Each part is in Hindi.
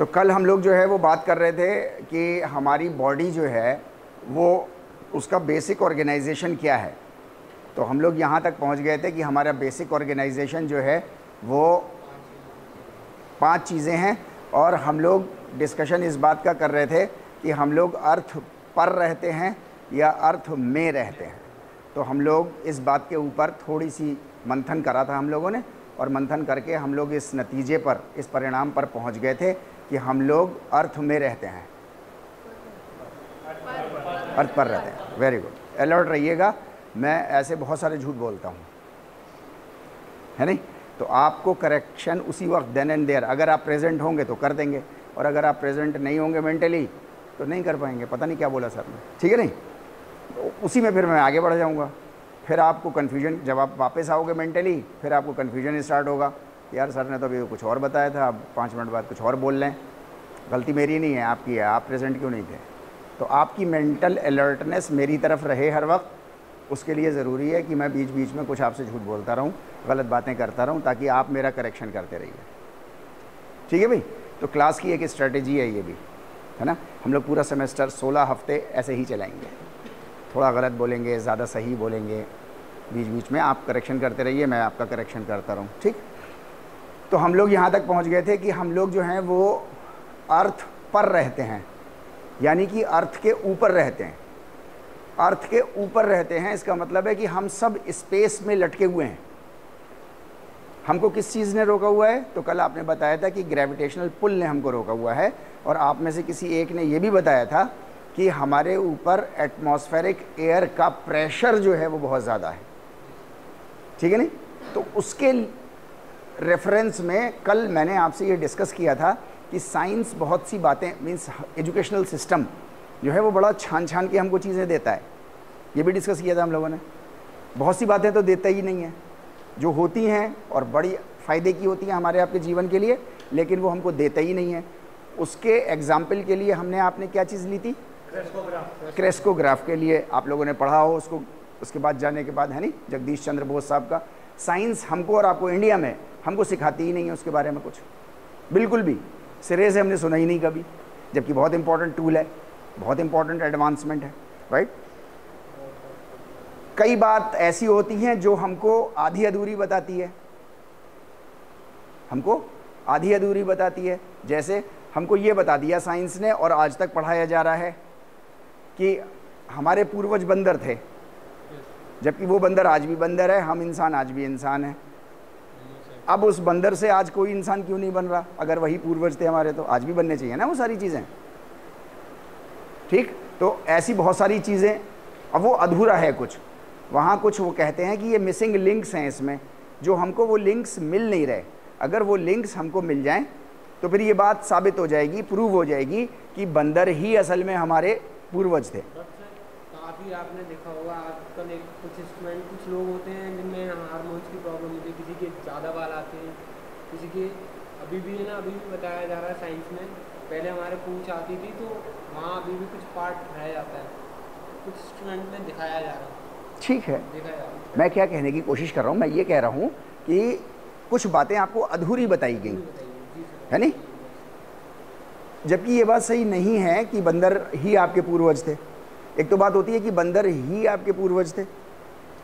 तो कल हम लोग जो है वो बात कर रहे थे कि हमारी बॉडी जो है वो उसका बेसिक ऑर्गेनाइजेशन क्या है। तो हम लोग यहाँ तक पहुँच गए थे कि हमारा बेसिक ऑर्गेनाइजेशन जो है वो पाँच चीज़ें हैं और हम लोग डिस्कशन इस बात का कर रहे थे कि हम लोग अर्थ पर रहते हैं या अर्थ में रहते हैं। तो हम लोग इस बात के ऊपर थोड़ी सी मंथन करा था हम लोगों ने और मंथन करके हम लोग इस नतीजे पर, इस परिणाम पर पहुँच गए थे कि हम लोग अर्थ में रहते हैं। अर्थ पर रहते हैं। वेरी गुड अलर्ट रहिएगा। मैं ऐसे बहुत सारे झूठ बोलता हूँ। है नहीं? तो आपको करेक्शन उसी वक्त देन एंड देयर अगर आप प्रेजेंट होंगे तो कर देंगे। और अगर आप प्रेजेंट नहीं होंगे मेंटली तो नहीं कर पाएँगे। पता नहीं क्या बोला सर ने। ठीक है नहीं? तो उसी में फिर मैं आगे बढ़ जाऊँगा। फिर आपको कन्फ्यूज़न जब आप वापस आओगे मेंटली फिर आपको कन्फ्यूज़न स्टार्ट होगा। यार सर ने तो अभी कुछ और बताया था अब पाँच मिनट बाद कुछ और बोल लें। गलती मेरी नहीं है, आपकी है, आप प्रेजेंट क्यों नहीं थे? तो आपकी मेंटल अलर्टनेस मेरी तरफ़ रहे हर वक्त। उसके लिए ज़रूरी है कि मैं बीच बीच में कुछ आपसे झूठ बोलता रहूँ, गलत बातें करता रहूँ, ताकि आप मेरा करेक्शन करते रहिए। ठीक है भाई? तो क्लास की एक स्ट्रेटेजी है ये भी, है ना? हम लोग पूरा सेमेस्टर 16 हफ़्ते ऐसे ही चलाएँगे। थोड़ा गलत बोलेंगे, ज़्यादा सही बोलेंगे बीच बीच में आप करेक्शन करते रहिए, मैं आपका करेक्शन करता रहूँ, ठीक? तो हम लोग यहाँ तक पहुँच गए थे कि हम लोग जो हैं वो अर्थ पर रहते हैं। यानी कि अर्थ के ऊपर रहते हैं। अर्थ के ऊपर रहते हैं, इसका मतलब है कि हम सब स्पेस में लटके हुए हैं। हमको किस चीज़ ने रोका हुआ है? तो कल आपने बताया था कि ग्रेविटेशनल पुल ने हमको रोका हुआ है, और आप में से किसी एक ने यह भी बताया था कि हमारे ऊपर एटमॉस्फेरिक एयर का प्रेशर जो है वो बहुत ज़्यादा है। ठीक है नहीं? तो उसके रेफरेंस में कल मैंने आपसे ये डिस्कस किया था कि साइंस बहुत सी बातें मीन्स एजुकेशनल सिस्टम जो है वो बड़ा छान छान के हमको चीज़ें देता है। ये भी डिस्कस किया था हम लोगों ने। बहुत सी बातें तो देता ही नहीं है। जो होती हैं और बड़ी फ़ायदे की होती हैं हमारे आपके जीवन के लिए लेकिन वो हमको देता ही नहीं है। उसके एग्ज़ाम्पल के लिए हमने आपने क्या चीज़ ली थी? क्रेस्कोग्राफ क्रेस्कोग्राफ के लिए आप लोगों ने पढ़ा हो उसको उसके बाद जाने के बाद है नहीं? जगदीश चंद्र बोस साहब का साइंस हमको और आपको इंडिया में हमको सिखाती ही नहीं है उसके बारे में कुछ। बिल्कुल भी। सिरे से हमने सुना ही नहीं कभी। जबकि बहुत इंपॉर्टेंट टूल है। बहुत इंपॉर्टेंट एडवांसमेंट है। राइट कई बात ऐसी होती हैं जो हमको आधी अधूरी बताती है। हमको आधी अधूरी बताती है। जैसे हमको ये बता दिया साइंस ने और आज तक पढ़ाया जा रहा है कि हमारे पूर्वज बंदर थे। जबकि वो बंदर आज भी बंदर है, हम इंसान आज भी इंसान हैं। अब उस बंदर से आज कोई इंसान क्यों नहीं बन रहा? अगर वही पूर्वज थे हमारे तो आज भी बनने चाहिए ना वो सारी चीज़ें। ठीक? तो ऐसी बहुत सारी चीज़ें, अब वो अधूरा है कुछ। वहाँ कुछ वो कहते हैं कि ये मिसिंग लिंक्स हैं इसमें, जो हमको वो लिंक्स मिल नहीं रहे। अगर वो लिंक्स हमको मिल जाएँ तो फिर ये बात साबित हो जाएगी प्रूव हो जाएगी कि बंदर ही असल में हमारे पूर्वज थे। काफ़ी आपने देखा होगा आजकल एक कुछ स्टूडेंट कुछ लोग होते हैं जिनमें हारमोन्स की प्रॉब्लम होती है किसी के ज़्यादा बाल आते हैं किसी के अभी भी है ना अभी भी बताया जा रहा है साइंस में पहले हमारे पूछ आती थी तो वहाँ अभी भी कुछ पार्ट रह जाता है। कुछ स्टूडेंट में दिखाया जा रहा है। ठीक है। मैं क्या कहने की कोशिश कर रहा हूँ मैं ये कह रहा हूँ कि कुछ बातें आपको अधूरी बताई गई। है नहीं? जबकि ये बात सही नहीं है कि बंदर ही आपके पूर्वज थे। एक तो बात होती है कि बंदर ही आपके पूर्वज थे।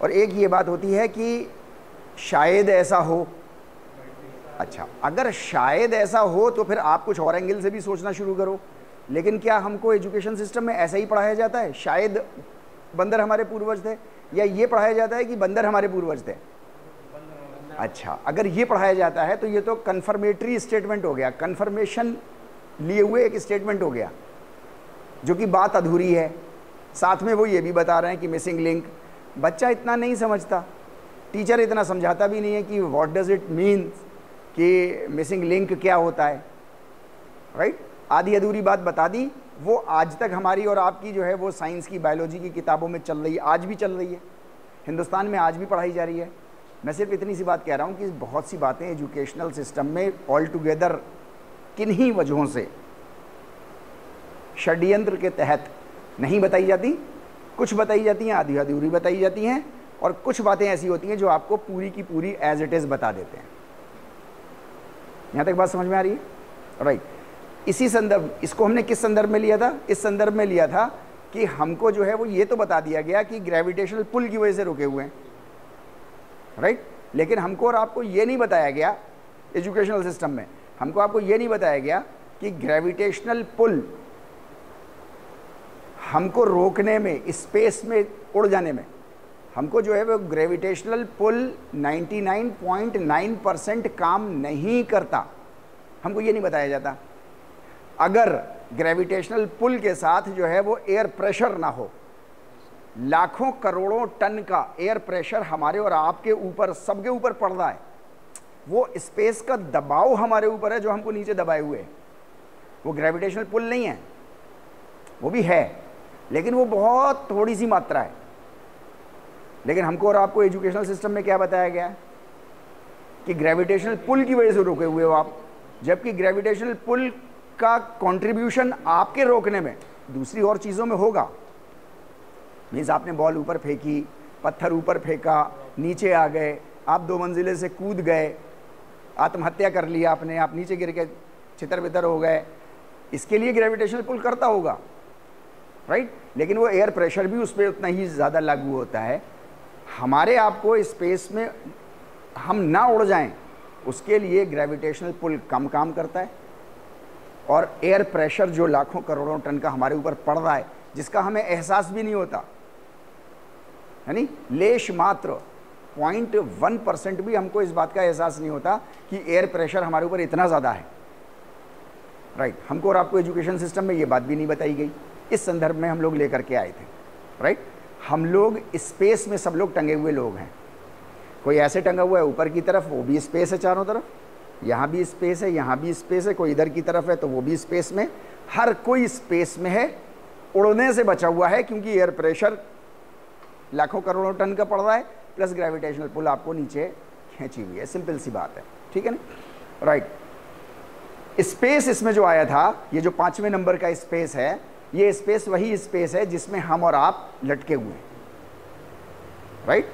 और एक ये बात होती है कि शायद ऐसा हो। अच्छा अगर शायद ऐसा हो तो फिर आप कुछ और एंगल से भी सोचना शुरू करो। लेकिन क्या हमको एजुकेशन सिस्टम में ऐसा ही पढ़ाया जाता है? शायद बंदर हमारे पूर्वज थे, या ये पढ़ाया जाता है कि बंदर हमारे पूर्वज थे? अच्छा अगर ये पढ़ाया जाता है तो ये तो कन्फर्मेटरी स्टेटमेंट हो गया। कन्फर्मेशन लिए हुए एक स्टेटमेंट हो गया, जो कि बात अधूरी है। साथ में वो ये भी बता रहे हैं कि मिसिंग लिंक बच्चा इतना नहीं समझता, टीचर इतना समझाता भी नहीं है कि व्हाट डज इट मीन कि मिसिंग लिंक क्या होता है राइट आधी अधूरी बात बता दी, वो आज तक हमारी और आपकी जो है वो साइंस की बायोलॉजी की किताबों में चल रही है, आज भी चल रही है। हिंदुस्तान में आज भी पढ़ाई जा रही है। मैं सिर्फ़ इतनी सी बात कह रहा हूँ कि बहुत सी बातें एजुकेशनल सिस्टम में ऑल टुगेदर किन्हीं वजहों से षड्यंत्र के तहत नहीं बताई जाती। कुछ बताई जाती हैं, आधी अधूरी बताई जाती हैं और कुछ बातें ऐसी होती हैं जो आपको पूरी की पूरी एज इट इज़ बता देते हैं। यहाँ तक बात समझ में आ रही है? राइट इसी संदर्भ, इसको हमने किस संदर्भ में लिया था? इस संदर्भ में लिया था कि हमको जो है वो ये तो बता दिया गया कि ग्रेविटेशनल पुल की वजह से रुके हुए हैं। राइट लेकिन हमको और आपको ये नहीं बताया गया एजुकेशनल सिस्टम में। हमको आपको ये नहीं बताया गया कि ग्रेविटेशनल पुल हमको रोकने में स्पेस में उड़ जाने में, हमको जो है वो ग्रेविटेशनल पुल 99.9 परसेंट काम नहीं करता। हमको ये नहीं बताया जाता। अगर ग्रेविटेशनल पुल के साथ जो है वो एयर प्रेशर ना हो, लाखों करोड़ों टन का एयर प्रेशर हमारे और आपके ऊपर, सबके ऊपर पड़ रहा है। वो स्पेस का दबाव हमारे ऊपर है जो हमको नीचे दबाए हुए है। वो ग्रेविटेशनल पुल नहीं है। वो भी है। लेकिन वो बहुत थोड़ी सी मात्रा है। लेकिन हमको और आपको एजुकेशनल सिस्टम में क्या बताया गया? कि ग्रेविटेशनल पुल की वजह से रुके हुए हो आप। जबकि ग्रेविटेशनल पुल का कंट्रीब्यूशन आपके रोकने में दूसरी और चीज़ों में होगा। मीन्स आपने बॉल ऊपर फेंकी, पत्थर ऊपर फेंका, नीचे आ गए, आप दो मंजिले से कूद गए, आत्महत्या कर लिया आपने, आप नीचे गिर के छितर बितर हो गए। इसके लिए ग्रेविटेशनल पुल करता होगा। राइट लेकिन वो एयर प्रेशर भी उस पर उतना ही ज़्यादा लागू होता है। हमारे आपको स्पेस में हम ना उड़ जाएँ, उसके लिए ग्रेविटेशनल पुल कम काम करता है। और एयर प्रेशर जो लाखों करोड़ों टन का हमारे ऊपर पड़ रहा है, जिसका हमें एहसास भी नहीं होता। है नी लेश मात्र पॉइंट वन परसेंट भी हमको इस बात का एहसास नहीं होता कि एयर प्रेशर हमारे ऊपर इतना ज़्यादा है। Right right. हमको और आपको एजुकेशन सिस्टम में ये बात भी नहीं बताई गई। इस संदर्भ में हम लोग लेकर के आए थे राइट हम लोग स्पेस में सब लोग टंगे हुए लोग हैं। कोई ऐसे टंगा हुआ है ऊपर की तरफ़, वो भी स्पेस है चारों तरफ़। यहाँ भी स्पेस है, यहाँ भी स्पेस है, कोई इधर की तरफ़ है तो वो भी स्पेस में। हर कोई स्पेस में है, उड़ने से बचा हुआ है क्योंकि एयर प्रेशर लाखों करोड़ों टन का पड़ रहा है प्लस ग्रेविटेशनल पुल आपको नीचे खींची हुई है। सिंपल सी बात है, ठीक है ना? राइट स्पेस इसमें जो आया था, ये जो पाँचवें नंबर का स्पेस है ये स्पेस वही स्पेस है जिसमें हम और आप लटके हुए हैं। राइट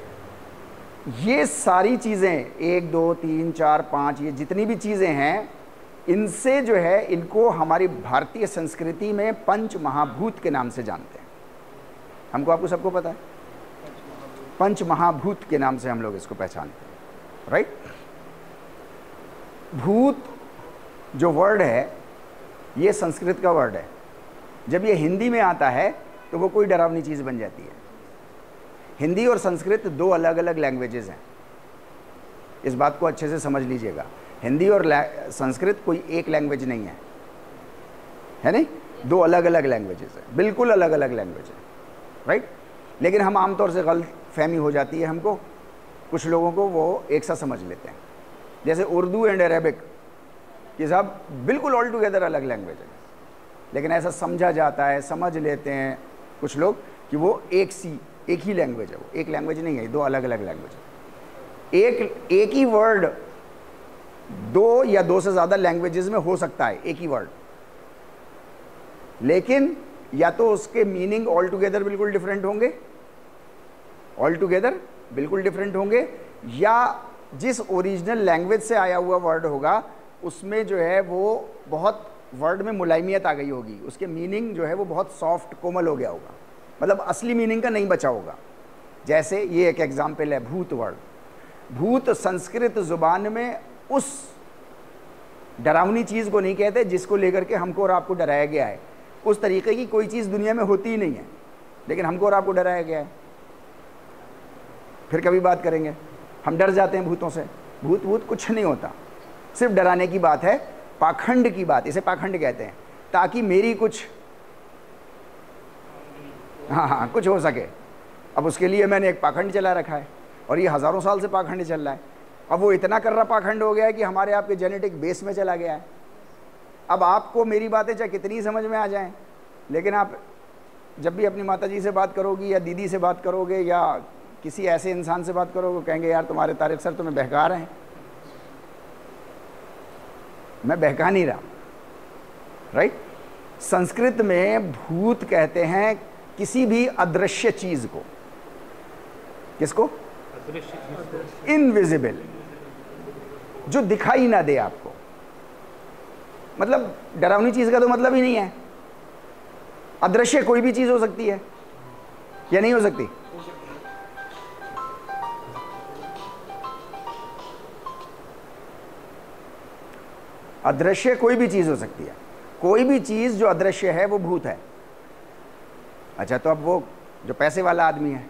ये सारी चीज़ें, एक, दो, तीन, चार, पाँच, ये जितनी भी चीज़ें हैं, इनसे जो है, इनको हमारी भारतीय संस्कृति में पंच महाभूत के नाम से जानते हैं। हमको आपको सबको पता है? पंच महाभूत के नाम से हम लोग इसको पहचानते हैं। राइट भूत जो वर्ड है, ये संस्कृत का वर्ड है। जब ये हिंदी में आता है तो वो कोई डरावनी चीज़ बन जाती है। हिंदी और संस्कृत दो अलग अलग लैंग्वेजेस हैं। इस बात को अच्छे से समझ लीजिएगा। हिंदी और संस्कृत कोई एक लैंग्वेज नहीं है। है नहीं? दो अलग अलग लैंग्वेजेस हैं। बिल्कुल अलग अलग लैंग्वेज है। राइट लेकिन हम आमतौर से गलत फहमी हो जाती है हमको। कुछ लोगों को वो एक साथ समझ लेते हैं। जैसे उर्दू एंड अरेबिक ये सब बिल्कुल ऑल टुगेदर अलग लैंग्वेज है। लेकिन ऐसा समझा जाता है, समझ लेते हैं कुछ लोग कि वो एक सी, एक ही लैंग्वेज है वो। एक लैंग्वेज नहीं है, दो अलग अलग लैंग्वेज एक एक ही वर्ड दो या दो से ज़्यादा लैंग्वेजेस में हो सकता है, एक ही वर्ड लेकिन या तो उसके मीनिंग ऑल टुगेदर बिल्कुल डिफरेंट होंगे ऑल टुगेदर बिल्कुल डिफरेंट होंगे, या जिस ओरिजिनल लैंग्वेज से आया हुआ वर्ड होगा, उसमें जो है वो बहुत वर्ड में मुलायमियत आ गई होगी। उसके मीनिंग जो है वो बहुत सॉफ्ट कोमल हो गया होगा। मतलब असली मीनिंग का नहीं बचा होगा। जैसे ये एक एग्ज़ाम्पल है, भूत वर्ड भूत संस्कृत ज़ुबान में उस डरावनी चीज़ को नहीं कहते, जिसको लेकर के हमको और आपको डराया गया है। उस तरीके की कोई चीज़ दुनिया में होती ही नहीं है, लेकिन हमको और आपको डराया गया है। फिर कभी बात करेंगे। हम डर जाते हैं भूतों से। भूत भूत कुछ नहीं होता। सिर्फ़ डराने की बात है पाखंड की बात, इसे पाखंड कहते हैं, ताकि मेरी कुछ हाँ हाँ कुछ हो सके। अब उसके लिए मैंने एक पाखंड चला रखा है, और ये हज़ारों साल से पाखंड चल रहा है। अब वो इतना कर रहा पाखंड हो गया है कि हमारे आपके जेनेटिक बेस में चला गया है। अब आपको मेरी बातें चाहे कितनी समझ में आ जाएँ, लेकिन आप जब भी अपनी माता जी से बात करोगी या दीदी से बात करोगे या किसी ऐसे इंसान से बात करोगे कहेंगे, यार, तुम्हारे तारिक सर तुम्हें बहका रहे हैं। मैं बहका नहीं रहा। राइट संस्कृत में भूत कहते हैं किसी भी अदृश्य चीज़ को। किसको? इनविजिबल जो दिखाई ना दे आपको। मतलब डरावनी चीज़ का तो मतलब ही नहीं है। अदृश्य कोई भी चीज़ हो सकती है। या नहीं हो सकती? अदृश्य कोई भी चीज़ हो सकती है। कोई भी चीज़ जो अदृश्य है, वो भूत है। अच्छा तो अब वो जो पैसे वाला आदमी है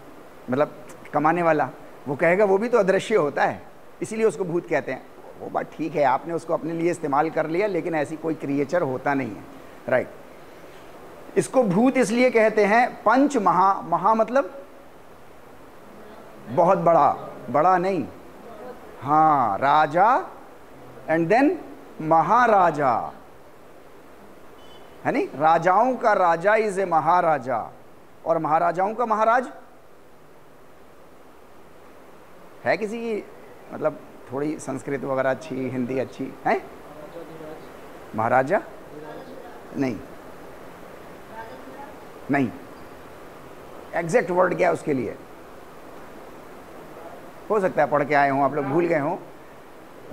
मतलब कमाने वाला, वो कहेगा, वो भी तो अदृश्य होता है, इसीलिए उसको भूत कहते हैं। वो बात ठीक है, आपने उसको अपने लिए इस्तेमाल कर लिया, लेकिन ऐसी कोई क्रिएचर होता नहीं है। राइट इसको भूत इसलिए कहते हैं, पंच महा महा मतलब बहुत बड़ा बड़ा नहीं। हाँ राजा एंड देन महाराजा। है नहीं? राजाओं का राजा इज़ ए महाराजा। और महाराजाओं का महाराज? है किसी की मतलब थोड़ी संस्कृत वगैरह अच्छी, हिंदी अच्छी? है? महाराजा? नहीं। नहीं। एग्जैक्ट वर्ड क्या है उसके लिए? हो सकता है पढ़ के आए हों, आप लोग भूल गए हों।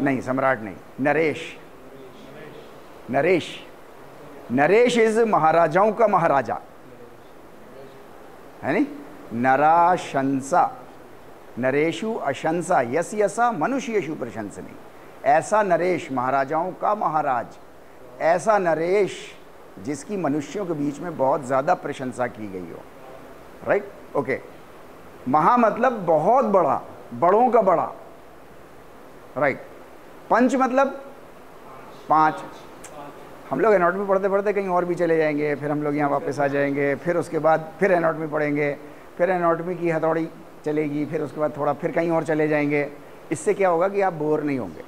नहीं, सम्राट नहीं। नरेश। नरेश। नरेश इज़ महाराजाओं का महाराजा। है नराशंसा। नरेशु अशंसा। यस यसा मनुष्यशु प्रशंसनी ऐसा नरेश महाराजाओं का महाराज। ऐसा नरेश जिसकी मनुष्यों के बीच में बहुत ज़्यादा प्रशंसा की गई हो। राइट ओके महा मतलब बहुत बड़ा, बड़ों का बड़ा। राइट पंच मतलब? पाँच। हम लोग एनाटमी पढ़ते पढ़ते कहीं और भी चले जाएँगे, फिर हम लोग यहाँ वापस आ जाएँगे, फिर उसके बाद फिर एनाटमी पढ़ेंगे, फिर एनाटमी की हथौड़ी चलेगी, फिर उसके बाद थोड़ा फिर कहीं और चले जाएँगे। इससे क्या होगा कि आप बोर नहीं होंगे।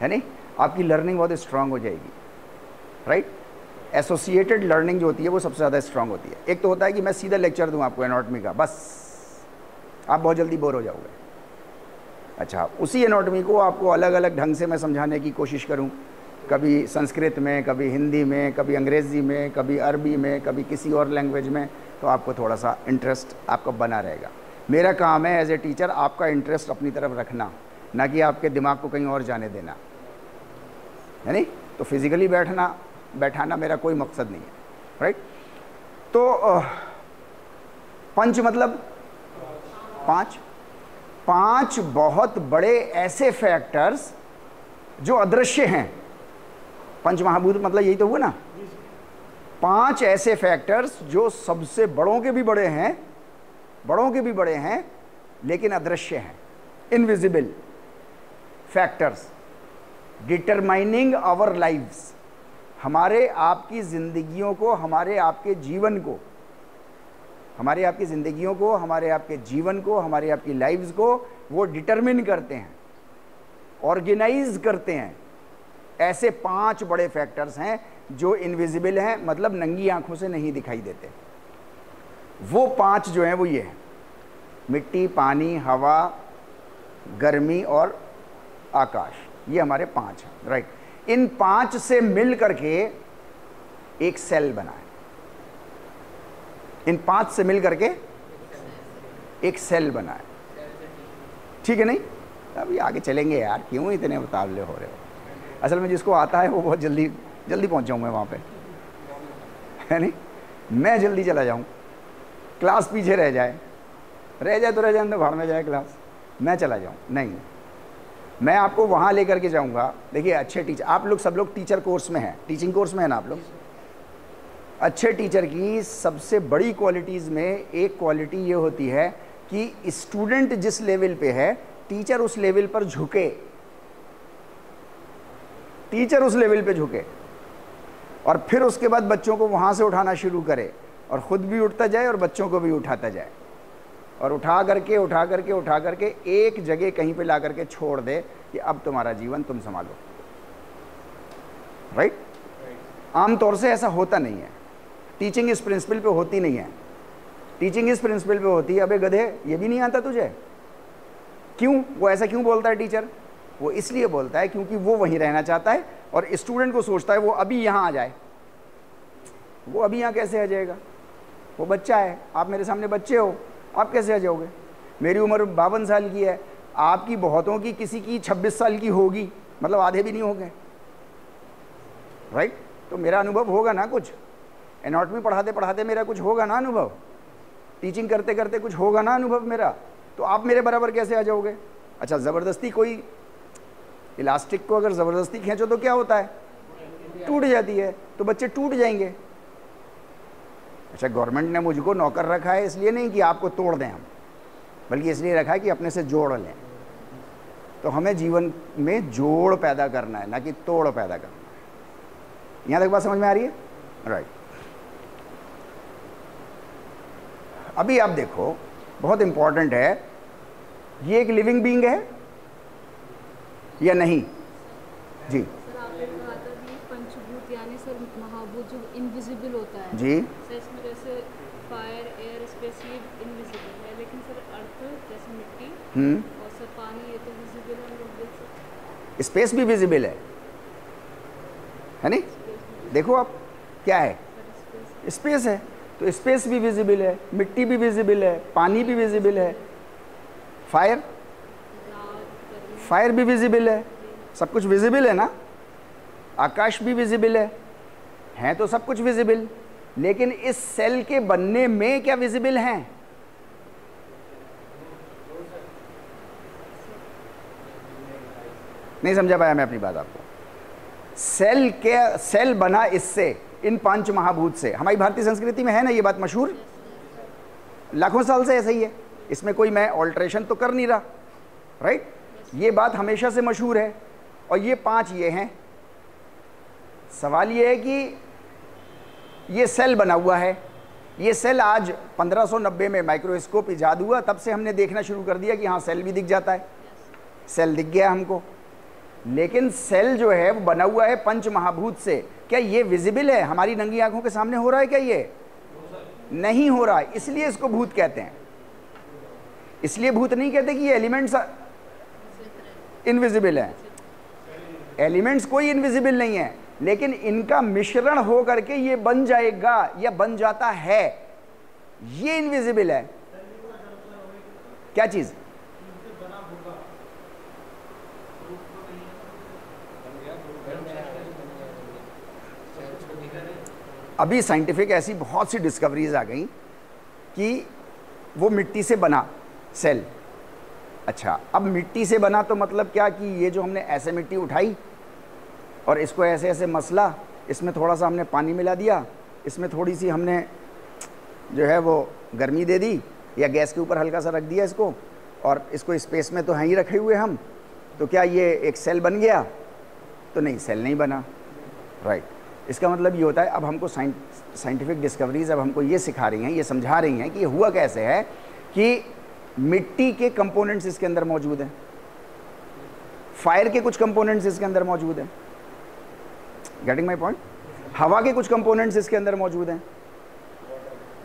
है नहीं? आपकी लर्निंग बहुत स्ट्रांग हो जाएगी। राइट एसोसिएटेड लर्निंग जो होती है वो सबसे ज़्यादा स्ट्रांग होती है। एक तो होता है कि मैं सीधा लेक्चर दूँ आपको एनाटमी का, बस। आप बहुत जल्दी बोर हो जाओगे। अच्छा उसी एनाटमी को आपको अलग अलग ढंग से मैं समझाने की कोशिश करूँ। कभी संस्कृत में, कभी हिंदी में, कभी अंग्रेज़ी में, कभी अरबी में, कभी किसी और लैंग्वेज में तो आपको थोड़ा सा इंटरेस्ट आपका बना रहेगा। मेरा काम है एज ए टीचर आपका इंटरेस्ट अपनी तरफ़ रखना, ना कि आपके दिमाग को कहीं और जाने देना। है नहीं? तो फिज़िकली बैठना, बैठाना मेरा कोई मकसद नहीं है राइट तो पंच मतलब? पाँच। पाँच बहुत बड़े ऐसे फैक्टर्स जो अदृश्य हैं। पंच महाभूत मतलब यही तो हुआ ना। पाँच ऐसे फैक्टर्स जो सबसे बड़ों के भी बड़े हैं बड़ों के भी बड़े हैं लेकिन अदृश्य हैं। Invisible factors determining our lives हमारे आपकी ज़िंदगियों को हमारे आपके जीवन को हमारे आपकी ज़िंदगियों को हमारे आपके जीवन को हमारे आपकी लाइव्स को वो डिटरमिन करते हैं ऑर्गेनाइज करते हैं। ऐसे पाँच बड़े फैक्टर्स हैं जो इनविजिबल हैं मतलब नंगी आँखों से नहीं दिखाई देते। वो पाँच जो हैं वो ये हैं। मिट्टी, पानी, हवा, गर्मी और आकाश। ये हमारे पाँच हैं राइट इन पाँच से मिल करके एक सेल बना है इन पाँच से मिल करके एक सेल बना है ठीक है नहीं? अभी आगे चलेंगे यार, क्यों इतने मुताबले हो रहे हो? असल में जिसको आता है, वो बहुत जल्दी जल्दी पहुँच जाऊँ मैं वहाँ पर है नहीं? मैं जल्दी चला जाऊँ। क्लास पीछे रह जाए। रह जाए तो रह जाए, अंदर भाड़ में जाए क्लास। मैं चला जाऊँ। नहीं। मैं आपको वहाँ लेकर के जाऊँगा। देखिए, अच्छे टीचर आप लोग सब लोग टीचर कोर्स में हैं। टीचिंग कोर्स में है ना आप लोग? अच्छे टीचर की सबसे बड़ी क्वालिटीज़ में एक क्वालिटी ये होती है कि स्टूडेंट जिस लेवल पे है, टीचर उस लेवल पर झुके। टीचर उस लेवल पे झुके और फिर उसके बाद बच्चों को वहाँ से उठाना शुरू करे और ख़ुद भी उठता जाए और बच्चों को भी उठाता जाए। और उठा करके उठा करके उठा करके एक जगह कहीं पे ला करके छोड़ दे कि अब तुम्हारा जीवन तुम संभालो। Right right? आमतौर से ऐसा होता नहीं है। टीचिंग इस प्रिंसिपल पे होती नहीं है। टीचिंग इस प्रिंसिपल पे होती है। अबे गधे, ये भी नहीं आता तुझे? क्यों? वो ऐसा क्यों बोलता है टीचर? वो इसलिए बोलता है क्योंकि वो वहीं रहना चाहता है और स्टूडेंट को सोचता है वो अभी यहाँ आ जाए। वो अभी यहाँ कैसे आ जाएगा? वो बच्चा है, आप मेरे सामने बच्चे हो, आप कैसे आ जाओगे? मेरी उम्र बावन साल की है, आपकी बहुतों की किसी की छब्बीस साल की होगी मतलब आधे भी नहीं हो गए। राइट तो मेरा अनुभव होगा ना कुछ? एनाटमी पढ़ाते पढ़ाते मेरा कुछ होगा ना अनुभव? टीचिंग करते करते कुछ होगा ना अनुभव मेरा? तो आप मेरे बराबर कैसे आ जाओगे? अच्छा ज़बरदस्ती कोई इलास्टिक को अगर ज़बरदस्ती खींचो तो क्या होता है? टूट जाती है तो बच्चे टूट जाएँगे। अच्छा गवर्नमेंट ने मुझको नौकर रखा है, इसलिए नहीं कि आपको तोड़ दें हम, बल्कि इसलिए रखा है कि अपने से जोड़ लें। तो हमें जीवन में जोड़ पैदा करना है, ना कि तोड़ पैदा करना है। यहाँ तक बात समझ में आ रही है? राइट अभी आप देखो, बहुत इंपॉर्टेंट है, ये एक लिविंग बींग है। या नहीं? जी। सर आपने कहा था कि पंचभूत यानी सर महाभूत जो इनविजिबल होता है जी। सर इसमें जैसे फायर एयर स्पेस ये इनविजिबल है लेकिन सर अर्थ जैसे मिट्टी हम्म। और सर पानी ये तो विजिबल है हम लोग देख सकते स्पेस भी विजिबल है। है नहीं? देखो आप क्या है? स्पेस है। तो स्पेस भी विजिबल है मिट्टी भी विजिबल है पानी भी विजिबल है। फायर फायर भी विजिबल है। सब कुछ विजिबल है ना? आकाश भी विजिबल है। हैं तो सब कुछ विजिबल लेकिन इस सेल के बनने में क्या विजिबल हैं? नहीं समझा पाया मैं अपनी बात आपको। सेल के सेल बना इससे, इन पाँच महाभूत से। हमारी भारतीय संस्कृति में है ना ये बात मशहूर? लाखों साल से ऐसा ही है। इसमें कोई मैं ऑल्ट्रेशन तो कर नहीं रहा। राइट ये बात हमेशा से मशहूर है और ये पाँच ये हैं। सवाल ये है कि ये सेल बना हुआ है। ये सेल आज 1590 में माइक्रोस्कोप इजाद हुआ, तब से हमने देखना शुरू कर दिया कि हाँ सेल भी दिख जाता है। सेल दिख गया हमको। लेकिन सेल जो है, वो बना हुआ है पंच महाभूत से। क्या ये विजिबल है? हमारी नंगी आँखों के सामने हो रहा है क्या ये? नहीं हो रहा। है इसलिए इसको भूत कहते हैं। इसलिए भूत नहीं कहते कि ये एलिमेंट्स इनविजिबल हैं। एलिमेंट्स कोई इनविजिबल नहीं है, लेकिन इनका मिश्रण हो करके ये बन जाएगा, या बन जाता है। ये इनविजिबल है। क्या चीज़? अभी साइंटिफिक ऐसी बहुत सी डिस्कवरीज आ गई कि वो मिट्टी से बना सेल अच्छा अब मिट्टी से बना तो मतलब क्या कि ये जो हमने ऐसे मिट्टी उठाई और इसको ऐसे ऐसे मसला, इसमें थोड़ा सा हमने पानी मिला दिया, इसमें थोड़ी सी हमने जो है वो गर्मी दे दी या गैस के ऊपर हल्का सा रख दिया इसको और इसको स्पेस में तो हैं ही रखे हुए हम तो क्या ये एक सेल बन गया तो नहीं, सेल नहीं बना राइट right. इसका मतलब ये होता है, अब हमको साइंटिफिक डिस्कवरीज अब हमको ये सिखा रही हैं, ये समझा रही हैं कि हुआ कैसे है कि मिट्टी के कंपोनेंट्स इसके अंदर मौजूद हैं। फायर के कुछ कंपोनेंट्स इसके अंदर मौजूद हैं। गेटिंग माई पॉइंट हवा के कुछ कंपोनेंट्स इसके अंदर मौजूद हैं।